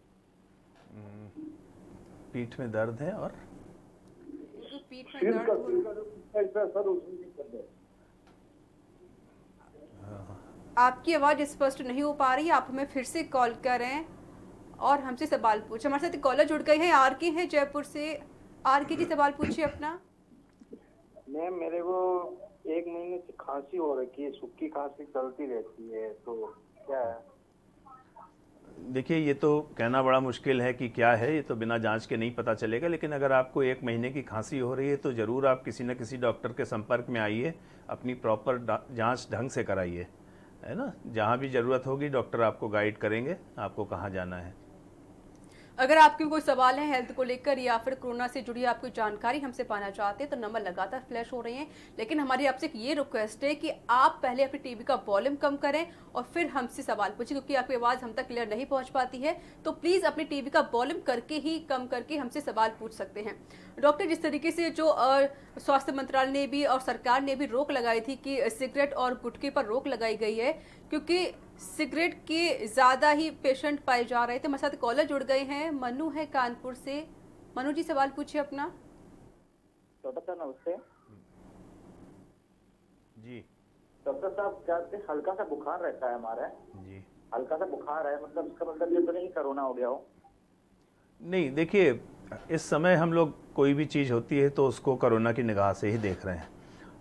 हम्म, पीठ में दर्द है और? पीठ में दर्द का सिर का जो पिछला हिस्सा है सर उसमें है। आपकी आवाज़ स्पष्ट नहीं हो पा रही आप हमें फिर से कॉल करें और हमसे सवाल पूछे। हमारे साथ कॉलर जुड़ गए हैं आर के हैं जयपुर से। आर के जी सवाल पूछिए अपना। मैम मेरे को एक महीने से खांसी हो रखी है, सूखी खांसी चलती रहती है तो क्या है? देखिए, ये तो कहना बड़ा मुश्किल है कि क्या है, ये तो बिना जाँच के नहीं पता चलेगा, लेकिन अगर आपको एक महीने की खांसी हो रही है तो ज़रूर आप किसी न किसी डॉक्टर के संपर्क में आइए, अपनी प्रॉपर जाँच ढंग से कराइए, है ना? जहाँ भी ज़रूरत होगी, डॉक्टर आपको गाइड करेंगे, आपको कहाँ जाना है। अगर आपके कोई सवाल है हेल्थ को लेकर या फिर कोरोना से जुड़ी आपको जानकारी हमसे पाना चाहते हैं तो नंबर लगातार फ्लैश हो रहे हैं। लेकिन हमारी आपसे ये रिक्वेस्ट है कि आप पहले अपने टीवी का वॉल्यूम कम करें और फिर हमसे सवाल पूछें, क्योंकि आपकी आवाज़ हम तक क्लियर नहीं पहुँच पाती है। तो प्लीज़ अपने टीवी का वॉल्यूम करके ही कम करके हमसे सवाल पूछ सकते हैं। डॉक्टर, जिस तरीके से जो स्वास्थ्य मंत्रालय ने भी और सरकार ने भी रोक लगाई थी कि सिगरेट और गुटके पर रोक लगाई गई है, क्योंकि सिगरेट के ज़्यादा ही पेशेंट पाए जा रहे थे। हमारे साथ कॉलर जुड़ गए हैं। मनु है कानपुर से। मनु जी सवाल पूछिए अपना। डॉक्टर नमस्ते। जी। डॉक्टर साहब क्या हल्का सा बुखार रहता है हमारा? जी। हल्का सा बुखार है मतलब इसका मतलब ये तो नहीं कोरोना हो गया हो। नहीं देखिए इस समय हम लोग कोई भी चीज़ होती है तो उसको कोरोना की निगाह से ही देख रहे हैं।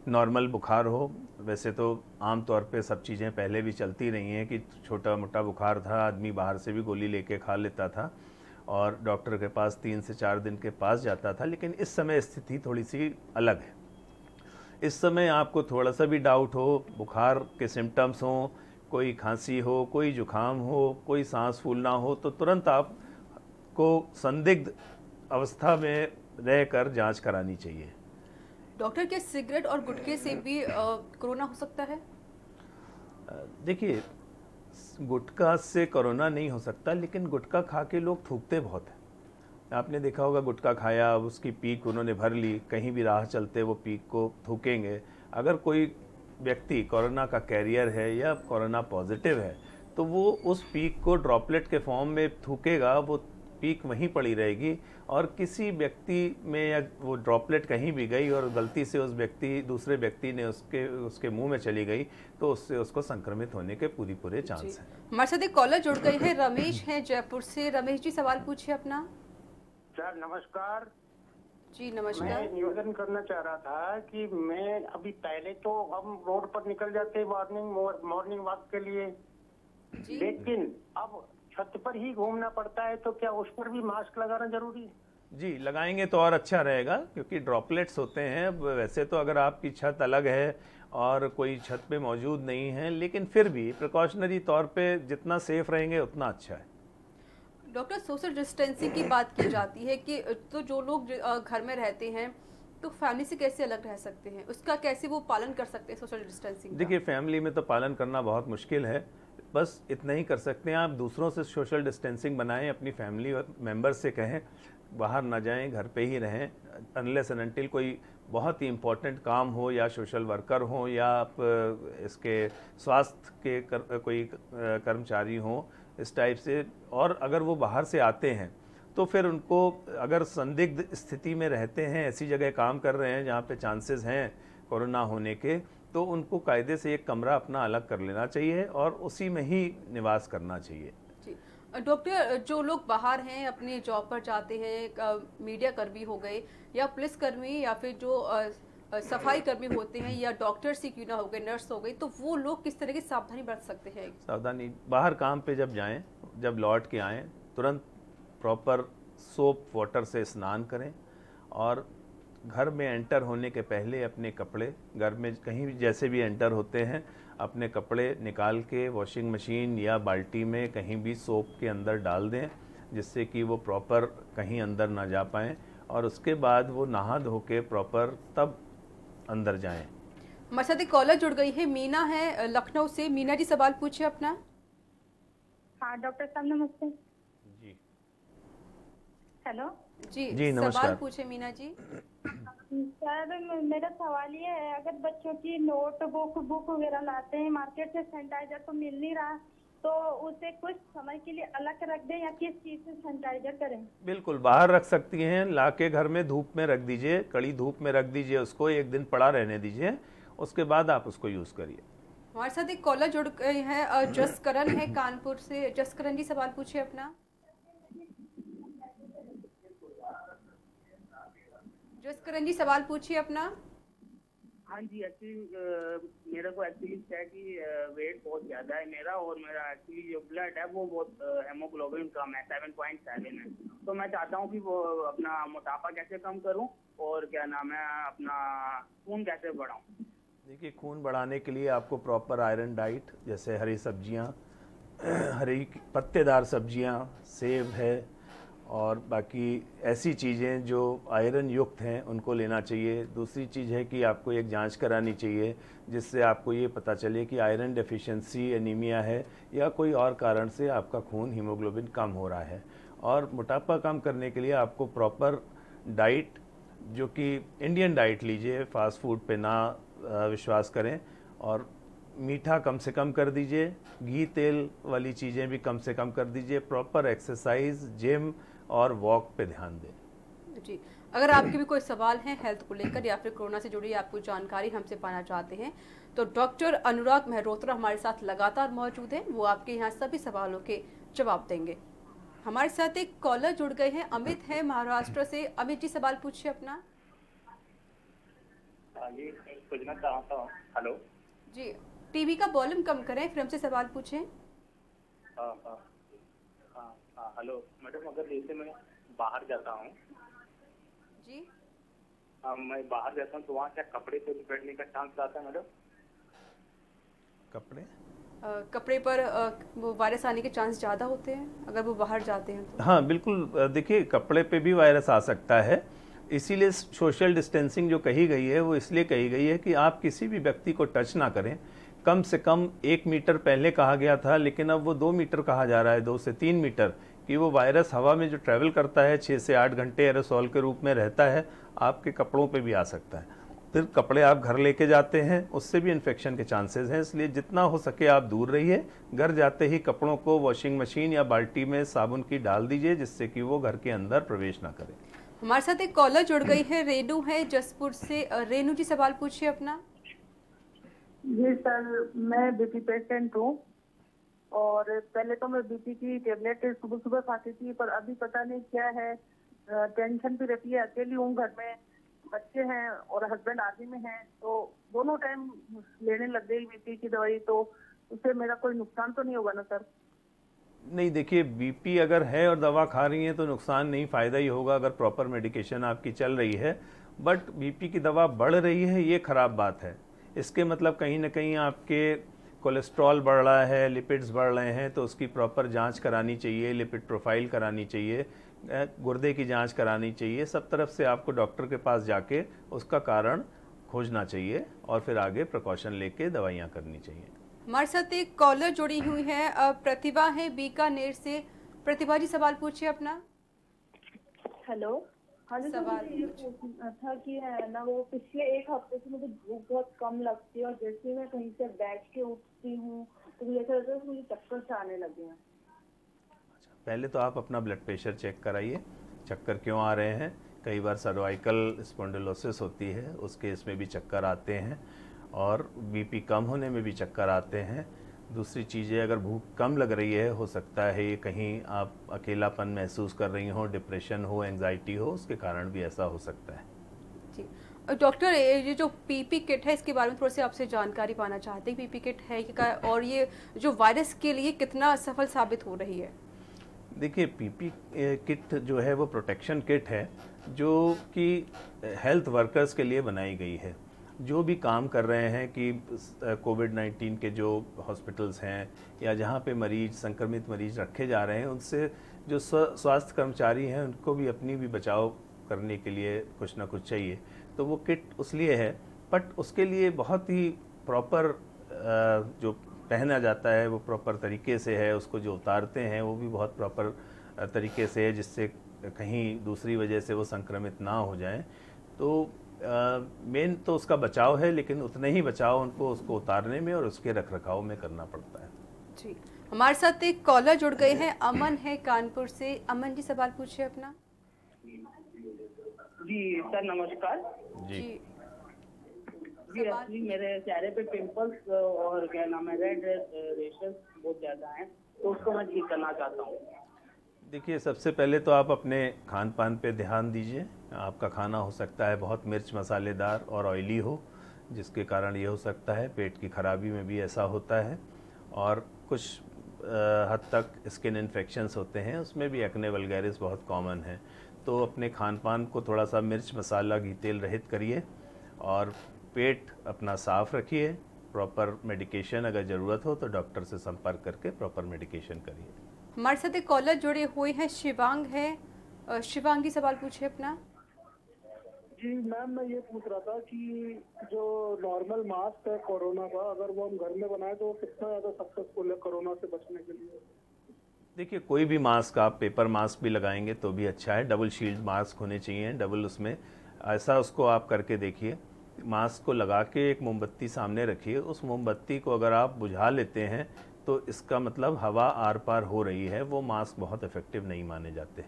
नॉर्मल बुखार हो, वैसे तो आम तौर पे सब चीज़ें पहले भी चलती रही हैं कि छोटा मोटा बुखार था, आदमी बाहर से भी गोली लेके खा लेता था और डॉक्टर के पास तीन से चार दिन के पास जाता था, लेकिन इस समय स्थिति थोड़ी सी अलग है। इस समय आपको थोड़ा सा भी डाउट हो, बुखार के सिम्टम्स हों, कोई खांसी हो, कोई जुखाम हो, कोई सांस फूलना हो तो तुरंत आपको संदिग्ध अवस्था में रहकर जाँच करानी चाहिए। डॉक्टर क्या सिगरेट और गुटखे से भी कोरोना हो सकता है? देखिए गुटखा से कोरोना नहीं हो सकता, लेकिन गुटखा खा के लोग थूकते बहुत हैं। आपने देखा होगा गुटखा खाया, अब उसकी पीक उन्होंने भर ली, कहीं भी राह चलते वो पीक को थूकेंगे। अगर कोई व्यक्ति कोरोना का कैरियर है या कोरोना पॉजिटिव है तो वो उस पीक को ड्रॉपलेट के फॉर्म में थूकेगा, वो पीक वहीं पड़ी रहेगी। और किसी व्यक्ति में या वो ड्रॉपलेट कहीं भी गई और गलती से उस व्यक्ति दूसरे व्यक्ति ने उसके उसके मुँह में चली गई तो उससे उसको संक्रमित होने के पूरी पूरे चांस हैं। हमारे साथ एक कॉलर जुड़ गए हैं रमेश हैं जयपुर से। रमेश जी सवाल पूछिए अपना। सर नमस्कार। जी नमस्कार। मैं निवेदन करना चाह रहा था कि मैं अभी पहले तो हम रोड पर निकल जाते मॉर्निंग मॉर्निंग वॉक के लिए। लेकिन अब छत पर ही घूमना पड़ता है तो क्या उस पर भी मास्क लगाना ज़रूरी है? जी लगाएँगे तो और अच्छा रहेगा क्योंकि ड्रॉपलेट्स होते हैं। वैसे तो अगर आपकी छत अलग है और कोई छत पे मौजूद नहीं है लेकिन फिर भी प्रिकॉशनरी तौर पे जितना सेफ़ रहेंगे उतना अच्छा है। डॉक्टर सोशल डिस्टेंसिंग की बात की जाती है कि तो जो लोग घर में रहते हैं तो फैमिली से कैसे अलग रह सकते हैं? उसका कैसे वो पालन कर सकते हैं सोशल डिस्टेंसिंग देखिए फैमिली में तो पालन करना बहुत मुश्किल है बस इतना ही कर सकते हैं। आप दूसरों से सोशल डिस्टेंसिंग बनाएँ अपनी फैमिली और मेंबर से कहें बाहर ना जाएँ घर पे ही रहें अनलेस एंड अनटिल कोई बहुत ही इम्पोर्टेंट काम हो या सोशल वर्कर हो या आप इसके स्वास्थ्य के कर, कोई कर्मचारी हों इस टाइप से और अगर वो बाहर से आते हैं तो फिर उनको अगर संदिग्ध स्थिति में रहते हैं ऐसी जगह काम कर रहे हैं जहाँ पे चांसेस हैं कोरोना होने के तो उनको कायदे से एक कमरा अपना अलग कर लेना चाहिए और उसी में ही निवास करना चाहिए। डॉक्टर जो लोग बाहर हैं अपने जॉब पर जाते हैं मीडिया कर्मी हो गए या पुलिस कर्मी या फिर जो सफ़ाई कर्मी होते हैं या डॉक्टर्स ही क्यों ना हो गए नर्स हो गई तो वो लोग किस तरह की सावधानी बरत सकते हैं? सावधानी बाहर काम पे जब जाएँ जब लौट के आएँ तुरंत प्रॉपर सोप वाटर से स्नान करें और घर में एंटर होने के पहले अपने कपड़े घर में कहीं भी जैसे भी एंटर होते हैं अपने कपड़े निकाल के वॉशिंग मशीन या बाल्टी में कहीं भी सोप के अंदर डाल दें जिससे कि वो प्रॉपर कहीं अंदर ना जा पाएँ और उसके बाद वो नहा धो के प्रॉपर तब अंदर जाएँ। हमारे साथ एक कॉलर जुड़ गई है मीना है लखनऊ से। मीना जी सवाल पूछिए अपना। हाँ डॉक्टर साहब नमस्ते। जी। हेलो। जी जी नमस्कार। सवाल पूछे मीना जी। सर मेरा सवाल ये है अगर बच्चों की नोट बुक बुक वगैरह लाते हैं मार्केट से सैनिटाइजर तो मिल नहीं रहा तो उसे कुछ समय के लिए अलग रख दें या किस चीज़ से सैनिटाइजर करें? बिल्कुल बाहर रख सकती हैं ला के घर में धूप में रख दीजिए कड़ी धूप में रख दीजिए उसको एक दिन पड़ा रहने दीजिए उसके बाद आप उसको यूज़ करिए। हमारे साथ एक कॉलर जुड़ गए हैं जसकरण है कानपुर से। जसकरण जी सवाल पूछिए अपना। जसकरण जी सवाल पूछिए अपना। हाँ जी एक्चुअली मेरे को एक्चुअली क्या है कि वेट बहुत ज़्यादा है मेरा और मेरा एक्चुअली जो ब्लड है वो बहुत हेमोग्लोबिन कम है सेवन पॉइंट सेवन है। तो मैं चाहता हूँ कि वो अपना मोटापा कैसे कम करूँ और क्या नाम है अपना खून कैसे बढ़ाऊँ। देखिए खून बढ़ाने के लिए आपको प्रॉपर आयरन डाइट जैसे हरी सब्ज़ियाँ हरी पत्तेदार सब्ज़ियाँ सेब है और बाकी ऐसी चीज़ें जो आयरन युक्त हैं, उनको लेना चाहिए। दूसरी चीज़ है कि आपको एक जाँच करानी चाहिए, जिससे आपको ये पता चले कि आयरन डेफिशिएंसी एनीमिया है या कोई और कारण से आपका खून हीमोग्लोबिन कम हो रहा है। और मोटापा कम करने के लिए आपको प्रॉपर डाइट, जो कि इंडियन डाइट लीजिए, फास्ट फ़ूड पे ना विश्वास करें। और मीठा कम से कम कर दीजिए, घी तेल वाली चीज़ें भी कम से कम कर दीजिए, प्रॉपर एक्सरसाइज, जिम और वॉक पे ध्यान दें। जी। अगर आपके भी कोई सवाल हैं हेल्थ को लेकर या फिर कोरोना से जुड़ी आपको जानकारी हमसे पाना चाहते हैं तो डॉक्टर अनुराग मेहरोत्रा हमारे साथ लगातार मौजूद हैं। वो आपके यहाँ सभी सवालों के जवाब देंगे। हमारे साथ एक कॉलर जुड़ गए हैं। अमित है महाराष्ट्र से। अमित जी सवाल पूछिए अपना। पूछना चाहता हूँ। हेलो। जी। टीवी का वॉल्यूम कम करें फिर हमसे सवाल पूछें। हाँ हाँ। हेलो मैडम अगर जैसे मैं बाहर जाता हूँ। जी। हाँ मैं बाहर जाता हूँ तो वहाँ क्या कपड़े पे बैठने का चांस आता है मैडम? कपड़े? आ, कपड़े पर आ, वो वायरस आने के चांस ज़्यादा होते हैं अगर वो बाहर जाते हैं तो। हाँ बिल्कुल देखिए कपड़े पे भी वायरस आ सकता है। इसीलिए सोशल डिस्टेंसिंग जो कही गई है वो इसलिए कही गई है कि आप किसी भी व्यक्ति को टच ना करें। कम से कम एक मीटर पहले कहा गया था लेकिन अब वो दो मीटर कहा जा रहा है दो से तीन मीटर। कि वो वायरस हवा में जो ट्रैवल करता है छः से आठ घंटे एरोसॉल के रूप में रहता है आपके कपड़ों पे भी आ सकता है। फिर कपड़े आप घर लेके जाते हैं उससे भी इन्फेक्शन के चांसेस हैं इसलिए जितना हो सके आप दूर रहिए। घर जाते ही कपड़ों को वॉशिंग मशीन या बाल्टी में साबुन की डाल दीजिए जिससे कि वो घर के अंदर प्रवेश ना करें। हमारे साथ एक कॉलर जुड़ गई है रेनू है जसपुर से। रेनू जी सवाल पूछिए अपना। जी सर मैं बीपी पेशेंट हूँ। और पहले तो मैं बीपी की टेबलेट सुबह सुबह खाती थी, पर अभी पता नहीं क्या है। टेंशन भी रहती है, अकेली हूँ घर में, बच्चे हैं और हस्बैंड आर्मी में हैं तो दोनों टाइम लेने लग गई बीपी की दवाई तो उससे मेरा कोई नुकसान तो नहीं होगा ना, सर? नहीं, देखिए, बीपी अगर है और दवा खा रही हैं तो नुकसान नहीं, फ़ायदा ही होगा अगर प्रॉपर मेडिकेशन आपकी चल रही है। बट बीपी की दवा बढ़ रही है, ये खराब बात है। इसके मतलब कहीं ना कहीं आपके कोलेस्ट्रॉल बढ़ रहा है लिपिड्स बढ़ रहे हैं तो उसकी प्रॉपर जाँच करानी चाहिए लिपिड प्रोफ़ाइल करानी चाहिए गुर्दे की जाँच करानी चाहिए सब तरफ़ से आपको डॉक्टर के पास जाके उसका कारण खोजना चाहिए और फिर आगे प्रिकॉशन लेके दवाइयाँ करनी चाहिए। हमारे साथ एक कॉलर जुड़ी हुई है प्रतिभा है बीकानेर से। प्रतिभा जी सवाल पूछिए अपना। हेलो। हाँ जी सवाल ये पूछना था कि है ना वो पिछले एक हफ़्ते से मुझे भूख बहुत कम लगती है और जैसे मैं कहीं से बैठ के उठती हूँ तो मुझे ऐसा लगता है मुझे चक्कर से आने लगे हैं। पहले तो आप अपना ब्लड प्रेशर चेक कराइए चक्कर क्यों आ रहे हैं? कई बार सर्वाइकल स्पॉन्डिलोसिस होती है उस केस में भी चक्कर आते हैं और बीपी कम होने में भी चक्कर आते हैं। दूसरी चीज़ है अगर भूख कम लग रही है हो सकता है ये कहीं आप अकेलापन महसूस कर रही हो डिप्रेशन हो एंजाइटी हो उसके कारण भी ऐसा हो सकता है। जी। डॉक्टर ये जो पीपी किट है इसके बारे में थोड़ी सी आपसे जानकारी पाना चाहते हैं पीपी किट है क्या और ये जो वायरस के लिए कितना सफल साबित हो रही है? देखिए पीपी किट जो है वो प्रोटेक्शन किट है जो कि हेल्थ वर्कर्स के लिए बनाई गई है। जो भी काम कर रहे हैं कि कोविड 19 के जो हॉस्पिटल्स हैं या जहाँ पे मरीज़, संक्रमित मरीज़ रखे जा रहे हैं, उनसे जो स्वास्थ्य कर्मचारी हैं, उनको भी अपनी भी बचाव करने के लिए कुछ ना कुछ चाहिए। तो वो किट उस लिए है, बट उसके लिए बहुत ही प्रॉपर जो पहना जाता है, वो प्रॉपर तरीके से है, उसको जो उतारते हैं, वो भी बहुत प्रॉपर तरीके से है, जिससे कहीं दूसरी वजह से वो संक्रमित ना हो जाएँ। तो मेन तो उसका बचाव है लेकिन उतने ही बचाव उनको उसको उतारने में और उसके रख रखाव में करना पड़ता है। जी। हमारे साथ एक कॉलर जुड़ गए हैं। अमन है कानपुर से। अमन जी सवाल पूछिए अपना। जी सर नमस्कार। जी। जी। एक्चुअली मेरे चेहरे पे पिंपल्स और क्या नाम है रेड रेशेस बहुत ज़्यादा हैं तो उसको मैं ठीक करना चाहता हूँ। देखिए सबसे पहले तो आप अपने खान पान पे ध्यान दीजिए। आपका खाना हो सकता है बहुत मिर्च मसालेदार और ऑयली हो, जिसके कारण ये हो सकता है पेट की खराबी में भी ऐसा होता है। और कुछ हद तक स्किन इन्फेक्शंस होते हैं, उसमें भी एक्ने वलगैरिस बहुत कॉमन है। तो अपने खान पान को थोड़ा सा मिर्च मसाला घी तेल रहित करिए और पेट अपना साफ़ रखिए। प्रॉपर मेडिकेशन अगर ज़रूरत हो तो डॉक्टर से संपर्क करके प्रॉपर मेडिकेशन करिए। हमारे साथ एक कॉलर जुड़े हुए हैं, शिवांग है। शिवांगी सवाल पूछिए अपना। जी, मैम, मैं ये पूछ रहा था कि जो नॉर्मल मास्क है कोरोना का, अगर वो हम घर में बनाए तो कितना ज़्यादा सक्सेसफुल है कोरोना से बचने के लिए? देखिए, कोई भी मास्क आप पेपर मास्क भी लगाएँगे तो भी अच्छा है। डबल शील्ड मास्क होने चाहिए डबल उसमें। ऐसा उसको आप करके देखिए। मास्क को लगा के एक मोमबत्ती सामने रखिए। उस मोमबत्ती को अगर आप बुझा लेते हैं तो इसका मतलब हवा आर पार हो रही है। वो मास्क बहुत इफ़ेक्टिव नहीं माने जाते।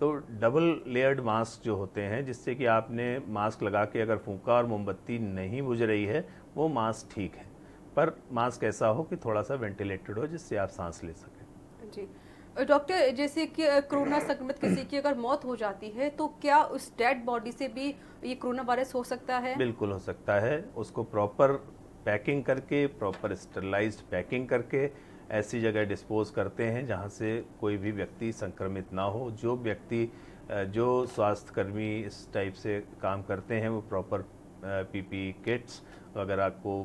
तो डबल लेयर्ड मास्क जो होते हैं जिससे कि आपने मास्क लगा के अगर फूका और मोमबत्ती नहीं बुझ रही है वो मास्क ठीक है। पर मास्क ऐसा हो कि थोड़ा सा वेंटिलेटेड हो जिससे आप सांस ले सकें। जी। डॉक्टर जैसे कि कोरोना संक्रमित किसी की अगर मौत हो जाती है तो क्या उस डेड बॉडी से भी ये कोरोना वायरस हो सकता है? बिल्कुल हो सकता है। उसको प्रॉपर पैकिंग करके प्रॉपर स्टरलाइज पैकिंग करके ऐसी जगह डिस्पोज करते हैं जहाँ से कोई भी व्यक्ति संक्रमित ना हो। जो व्यक्ति जो स्वास्थ्यकर्मी इस टाइप से काम करते हैं वो प्रॉपर पीपी किट्स वगैरह को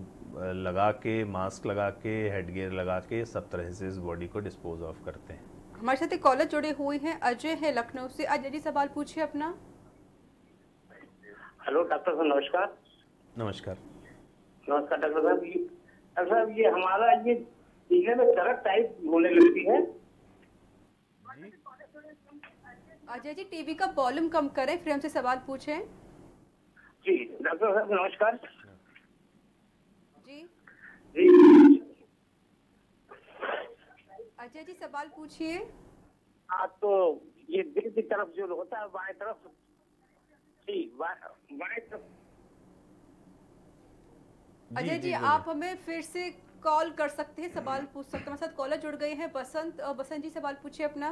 लगा के मास्क लगा के हेडगियर लगा के सब तरह से इस बॉडी को डिस्पोज ऑफ़ करते हैं। हमारे साथ एक कॉलर जुड़े हुए हैं अजय है लखनऊ से। अजय जी सवाल पूछिए अपना। हेलो डॉक्टर साहब नमस्कार। नमस्कार। नमस्कार डॉक्टर साहब डॉक्टर साहब ये हमारा ये सीने में दर्द टाइप होने लगती है। अजय जी टीवी का वॉल्यूम कम करें फिर हमसे सवाल पूछें। जी डॉक्टर साहब नमस्कार। जी। जी। अजय जी सवाल पूछिए। हाँ तो ये दिल की तरफ़ जो होता है बाएँ तरफ़। जी बाएँ तरफ़। अजय जी आप हमें फिर से कॉल कर सकते हैं सवाल पूछ सकते हैं। हमारे साथ कॉलर जुड़ गए हैं। बसंत बसंत जी सवाल पूछिए अपना।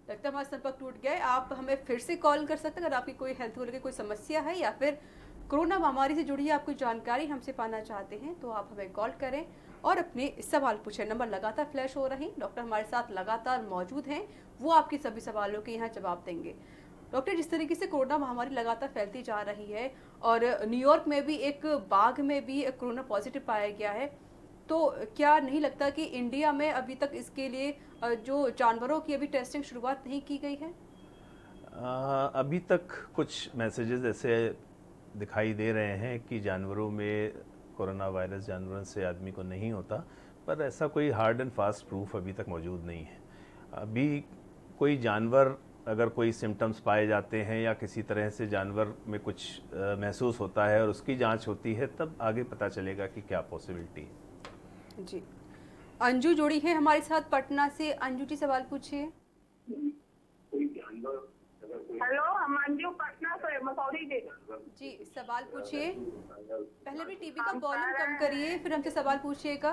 लगता है हमारा संपर्क टूट गया है। आप हमें फिर से कॉल कर सकते हैं अगर आपकी कोई हेल्थ को लेकर कोई समस्या है या फिर कोरोना महामारी से जुड़ी आप कोई जानकारी हमसे पाना चाहते हैं तो आप हमें कॉल करें और अपने सवाल पूछें। नंबर लगातार फ्लैश हो रहे हैं। डॉक्टर हमारे साथ लगातार मौजूद हैं। वो आपके सभी सवालों के यहाँ जवाब देंगे। डॉक्टर जिस तरीके से कोरोना महामारी लगातार फैलती जा रही है और न्यूयॉर्क में भी एक बाघ में भी कोरोना पॉजिटिव पाया गया है तो क्या नहीं लगता कि इंडिया में अभी तक इसके लिए जो जानवरों की अभी टेस्टिंग शुरुआत नहीं की गई है? आ, अभी तक कुछ मैसेजेस ऐसे दिखाई दे रहे हैं कि जानवरों में कोरोना वायरस जानवरों से आदमी को नहीं होता पर ऐसा कोई हार्ड एंड फास्ट प्रूफ अभी तक मौजूद नहीं है। अभी कोई जानवर अगर कोई सिम्टम्स पाए जाते हैं या किसी तरह से जानवर में कुछ महसूस होता है और उसकी जाँच होती है तब आगे पता चलेगा कि क्या पॉसिबिलिटी है। जी। अंजू जोड़ी है हमारे साथ पटना से। अंजू जी सवाल पूछिए। हेलो हम अंजू पटना से मसौरी से जी सवाल पूछिए। पहले भी टीवी का वॉल्यूम कम करिए फिर हमसे सवाल पूछिएगा।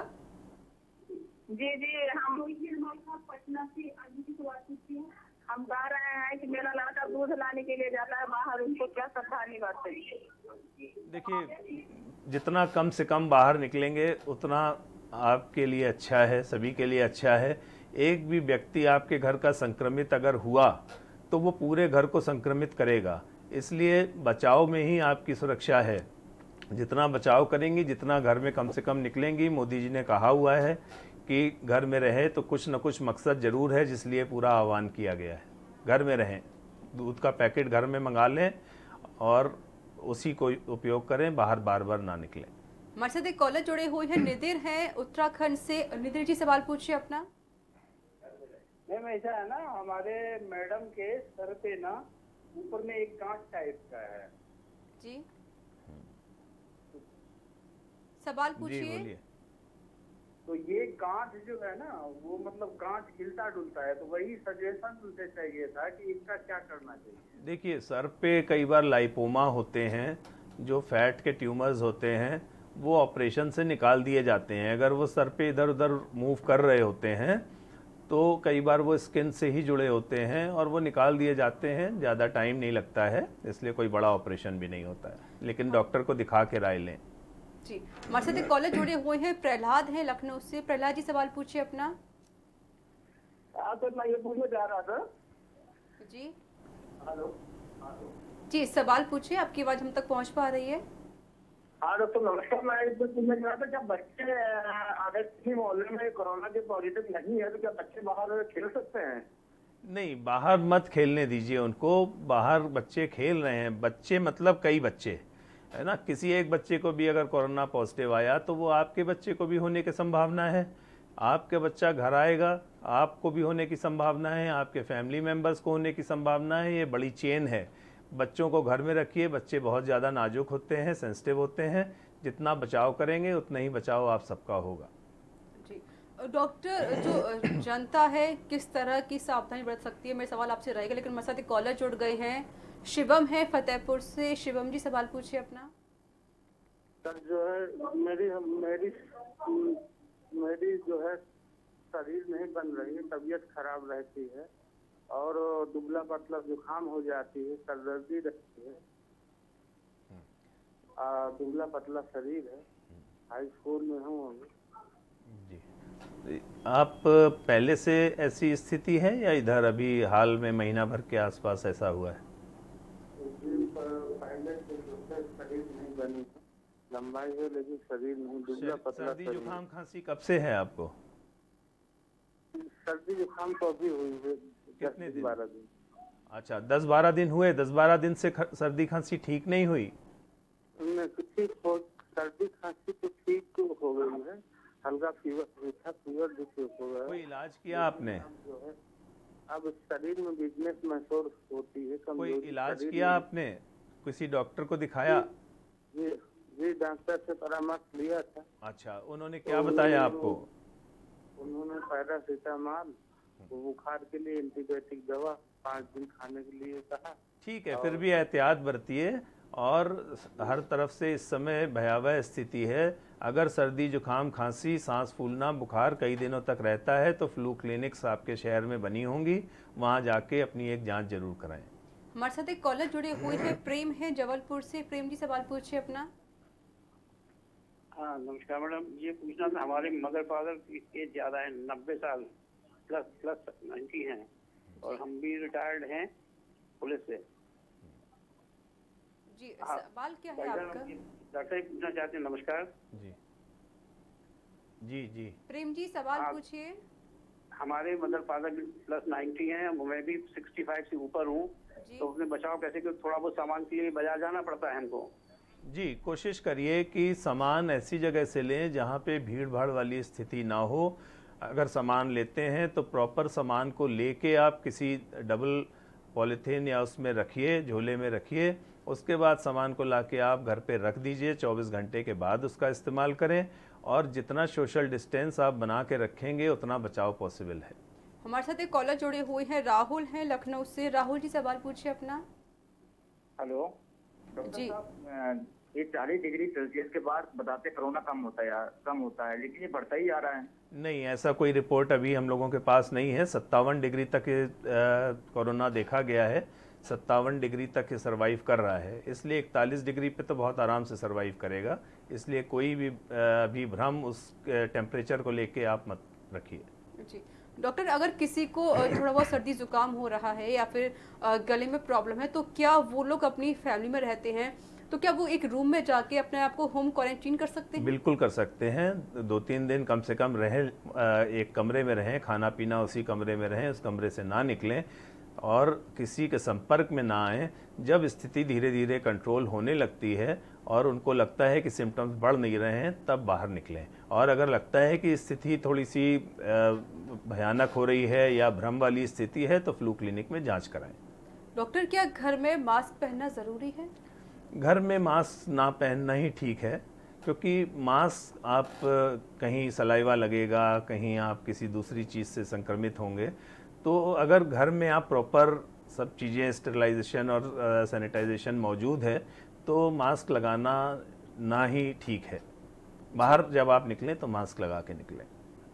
जी जी हम पटना से अंजू की सवाल पूछिए। हम कह रहे हैं कि मेरा लड़का दूध लाने के लिए जाता है, बाहर उनको क्या सावधानी बरतेंगे देखिए, जितना कम से कम बाहर निकलेंगे, उतना आपके लिए अच्छा है, सभी के लिए अच्छा है। एक भी व्यक्ति आपके घर का संक्रमित अगर हुआ तो वो पूरे घर को संक्रमित करेगा। इसलिए बचाव में ही आपकी सुरक्षा है। जितना बचाव करेंगी, जितना घर में कम से कम निकलेंगी, मोदी जी ने कहा हुआ है कि घर में रहे तो कुछ न कुछ मकसद ज़रूर है जिसलिए पूरा आह्वान किया गया है। घर में रहें दूध का पैकेट घर में मंगा लें और उसी को उपयोग करें बाहर बार बार ना निकलें। हमारे साथ एक कॉलर जुड़े हुए हैं निधिर हैं उत्तराखंड से निधिर जी सवाल पूछिए अपना। मैम ऐसा है ना हमारे मैडम के सर पे ना ऊपर में एक गांठ टाइप का है। जी। सवाल पूछिए। तो ये गांठ जो है ना वो मतलब गांठ हिलता डुलता है तो वही सजेशन उनसे चाहिए था कि इसका क्या करना चाहिए। देखिए सर पे कई बार लाइपोमा होते हैं जो फैट के ट्यूमर्स होते हैं वो ऑपरेशन से निकाल दिए जाते हैं। अगर वो सर पे इधर उधर मूव कर रहे होते हैं तो कई बार वो स्किन से ही जुड़े होते हैं और वो निकाल दिए जाते हैं। ज़्यादा टाइम नहीं लगता है इसलिए कोई बड़ा ऑपरेशन भी नहीं होता है। लेकिन डॉक्टर को दिखा के राय लें। जी हमारे साथ एक कॉलर जुड़े हुए हैं प्रहलाद हैं लखनऊ से। प्रहलाद जी सवाल पूछिए अपना। हाँ तो मैं ये पूछना चाह रहा था। जी। हेलो। जी सवाल पूछिए आपकी आवाज़ हम तक पहुँच पा रही है। हाँ डॉक्टर नमस्कार मैं ये पूछना चाह रहा था जब बच्चे अगर किसी मोहल्ले में कोरोना के पॉजिटिव नहीं है तो क्या बच्चे बाहर खेल सकते हैं? नहीं बाहर मत खेलने दीजिए उनको बाहर बच्चे खेल रहे हैं। बच्चे मतलब कई बच्चे। है ना? किसी एक बच्चे को भी अगर कोरोना पॉजिटिव आया तो वो आपके बच्चे को भी होने की संभावना है। आपके बच्चा घर आएगा, आपको भी होने की संभावना है, आपके फैमिली मेंबर्स को होने की संभावना है, ये बड़ी चेन है। बच्चों को घर में रखिए, बच्चे बहुत ज़्यादा नाजुक होते हैं, सेंसिटिव होते हैं। जितना बचाव करेंगे, उतना ही बचाव आप सबका होगा। डॉक्टर जो जनता है, किस तरह की सावधानी बरत सकती है? मेरा सवाल आपसे रहेगा, लेकिन मेरे साथ एक कॉलर जुड़ गए हैं। शिवम है फतेहपुर से। शिवम जी सवाल पूछिए अपना। सर जो है मेरी मेरी मेरी जो है शरीर नहीं बन रही है तबीयत खराब रहती है और दुबला पतला जुकाम हो जाती है सरदर्दी रहती है। आ, दुबला पतला शरीर है। हाई स्कूल में हूँ अभी। आप पहले से ऐसी स्थिति है या इधर अभी हाल में महीना भर के आसपास ऐसा हुआ है? जिन पर पहले से जो है शरीर नहीं बनी लंबाई है लेकिन शरीर नहीं दुबला पतला सर्दी जुकाम खांसी कब से है आपको? सर्दी जुकाम तो अभी हुई है कितने दिन? बारह दिन। अच्छा दस बारह दिन हुए दस बारह दिन से ख- सर्दी खांसी ठीक नहीं हुई? उनमें किसी को सर्दी खांसी तो ठीक हो गई है हल्का फीवर था फीवर भी ठीक हो गया। कोई इलाज किया आपने? जो है अब शरीर में वीकनेस महसूस होती है कोई इलाज किया आपने? किसी डॉक्टर को दिखाया? जी जी डॉक्टर से परामर्श लिया था। अच्छा उन्होंने क्या तो बताया आपको? उन्होंने पैरासीटामॉल वो बुखार के लिए एंटीबायोटिक दवा पाँच दिन खाने के लिए कहा। ठीक है फिर भी एहतियात बरतिए और हर तरफ़ से इस समय भयावह स्थिति है। अगर सर्दी जुकाम खांसी सांस फूलना बुखार कई दिनों तक रहता है तो फ्लू क्लिनिक्स आपके शहर में बनी होंगी। वहाँ जाके अपनी एक जाँच ज़रूर कराएँ। हमारे साथ एक कॉलर जुड़े हुए हैं। प्रेम है जबलपुर से। प्रेम जी सवाल पूछिए अपना। हाँ नमस्कार मैडम। ये पूछना था हमारे मदर फादर की एज ज़्यादा है नब्बे साल प्लस प्लस नाइन्टी हैं। और हम भी रिटायर्ड हैं पुलिस से। जी हाँ। सवाल क्या है आपका? डॉक्टर पूछना चाहते हैं नमस्कार। जी। जी जी। प्रेम जी सवाल हाँ। पूछिए। हमारे मदर फादर प्लस नाइन्टी हैं मैं भी सिक्सटी फाइव से ऊपर हूँ। तो अपने बचाव कैसे कि थोड़ा बहुत सामान के लिए बाज़ार जाना पड़ता है हमको? जी कोशिश करिए कि सामान ऐसी जगह से लें जहाँ पे भीड़ भाड़ वाली स्थिति ना हो। अगर सामान लेते हैं तो प्रॉपर सामान को लेके आप किसी डबल पॉलीथीन या उसमें रखिए झोले में रखिए। उसके बाद सामान को लाके आप घर पे रख दीजिए। 24 घंटे के बाद उसका इस्तेमाल करें और जितना सोशल डिस्टेंस आप बना के रखेंगे उतना बचाव पॉसिबल है। हमारे साथ एक कॉलर जुड़े हुए हैं। राहुल हैं लखनऊ से। राहुल जी सवाल पूछिए अपना। हेलो जी। ये चालीस डिग्री सेल्सियस के बाद बताते कोरोना कम होता है कम होता है लेकिन ये बढ़ता ही आ रहा है। नहीं ऐसा कोई रिपोर्ट अभी हम लोगों के पास नहीं है। सत्तावन डिग्री तक कोरोना देखा गया है। सत्तावन डिग्री तक ये सरवाइव कर रहा है। इसलिए इकतालीस डिग्री पे तो बहुत आराम से सरवाइव करेगा। इसलिए कोई भी अभी भ्रम उस टेम्परेचर को लेके आप मत रखिए। जी। डॉक्टर अगर किसी को थोड़ा बहुत सर्दी जुकाम हो रहा है या फिर गले में प्रॉब्लम है तो क्या वो लोग अपनी फैमिली में रहते हैं? तो क्या वो एक रूम में जाके अपने आप को होम क्वारंटीन कर सकते हैं? बिल्कुल कर सकते हैं। दो तीन दिन कम से कम रहें एक कमरे में रहें खाना पीना उसी कमरे में रहें उस कमरे से ना निकलें। और किसी के संपर्क में ना आए जब स्थिति धीरे धीरे कंट्रोल होने लगती है और उनको लगता है कि सिम्टम्स बढ़ नहीं रहे हैं तब बाहर निकलें। और अगर लगता है कि स्थिति थोड़ी सी भयानक हो रही है या भ्रम वाली स्थिति है तो फ्लू क्लिनिक में जाँच कराएँ। डॉक्टर क्या घर में मास्क पहनना ज़रूरी है? घर में मास्क ना पहनना ही ठीक है क्योंकि मास्क आप कहीं सलाइवा लगेगा कहीं आप किसी दूसरी चीज़ से संक्रमित होंगे तो अगर घर में आप प्रॉपर सब चीज़ें स्टरलाइजेशन और सैनिटाइजेशन मौजूद है तो मास्क लगाना ना ही ठीक है। बाहर जब आप निकलें तो मास्क लगा के निकलें।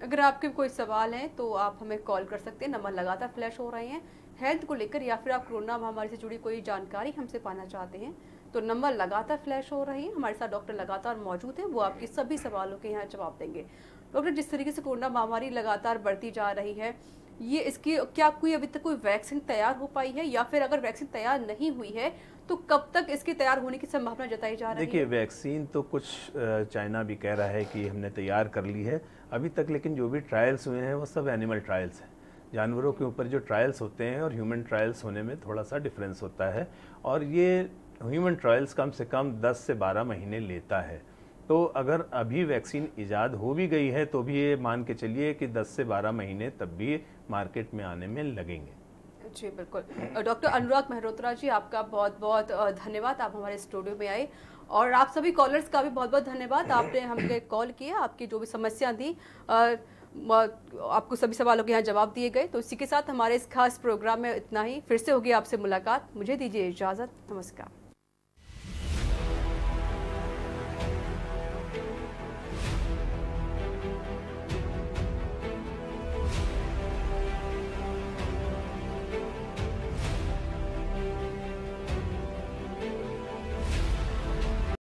अगर आपके कोई सवाल हैं तो आप हमें कॉल कर सकते हैं। नंबर लगातार फ्लैश हो रहे हैं। हेल्थ को लेकर या फिर आप कोरोना महामारी से जुड़ी कोई जानकारी हमसे पाना चाहते हैं तो नंबर लगातार फ्लैश हो रही है। हमारे साथ डॉक्टर लगातार मौजूद हैं। वो आपके सभी सवालों के यहाँ जवाब देंगे। डॉक्टर जिस तरीके से कोरोना महामारी लगातार बढ़ती जा रही है ये इसकी, क्या कोई अभी तक कोई वैक्सीन तैयार हो पाई है? या फिर अगर वैक्सीन तैयार नहीं हुई है तो कब तक इसके तैयार होने की संभावना जताई जा रही है? देखिए, वैक्सीन तो कुछ चाइना भी कह रहा है कि हमने तैयार कर ली है अभी तक, लेकिन जो भी ट्रायल्स हुए हैं, वो सब एनिमल ट्रायल्स हैं। जानवरों के ऊपर जो ट्रायल्स होते हैं और ह्यूमन ट्रायल्स होने में थोड़ा सा डिफरेंस होता है और ये ह्यूमन ट्रायल्स कम से कम 10 से 12 महीने लेता है। तो अगर अभी वैक्सीन ईजाद हो भी गई है तो भी ये मान के चलिए कि 10 से 12 महीने तब भी मार्केट में आने में लगेंगे। जी, बिल्कुल। डॉक्टर अनुराग मेहरोत्रा जी, आपका बहुत बहुत धन्यवाद। आप हमारे स्टूडियो में आए। और आप सभी कॉलर्स का भी बहुत बहुत धन्यवाद। आपने हमने कॉल किया, आपकी जो भी समस्या थी आपको सभी सवालों के यहाँ जवाब दिए गए। तो इसी के साथ हमारे इस खास प्रोग्राम में इतना ही। फिर से होगी आपसे मुलाकात। मुझे दीजिए इजाज़त। नमस्कार।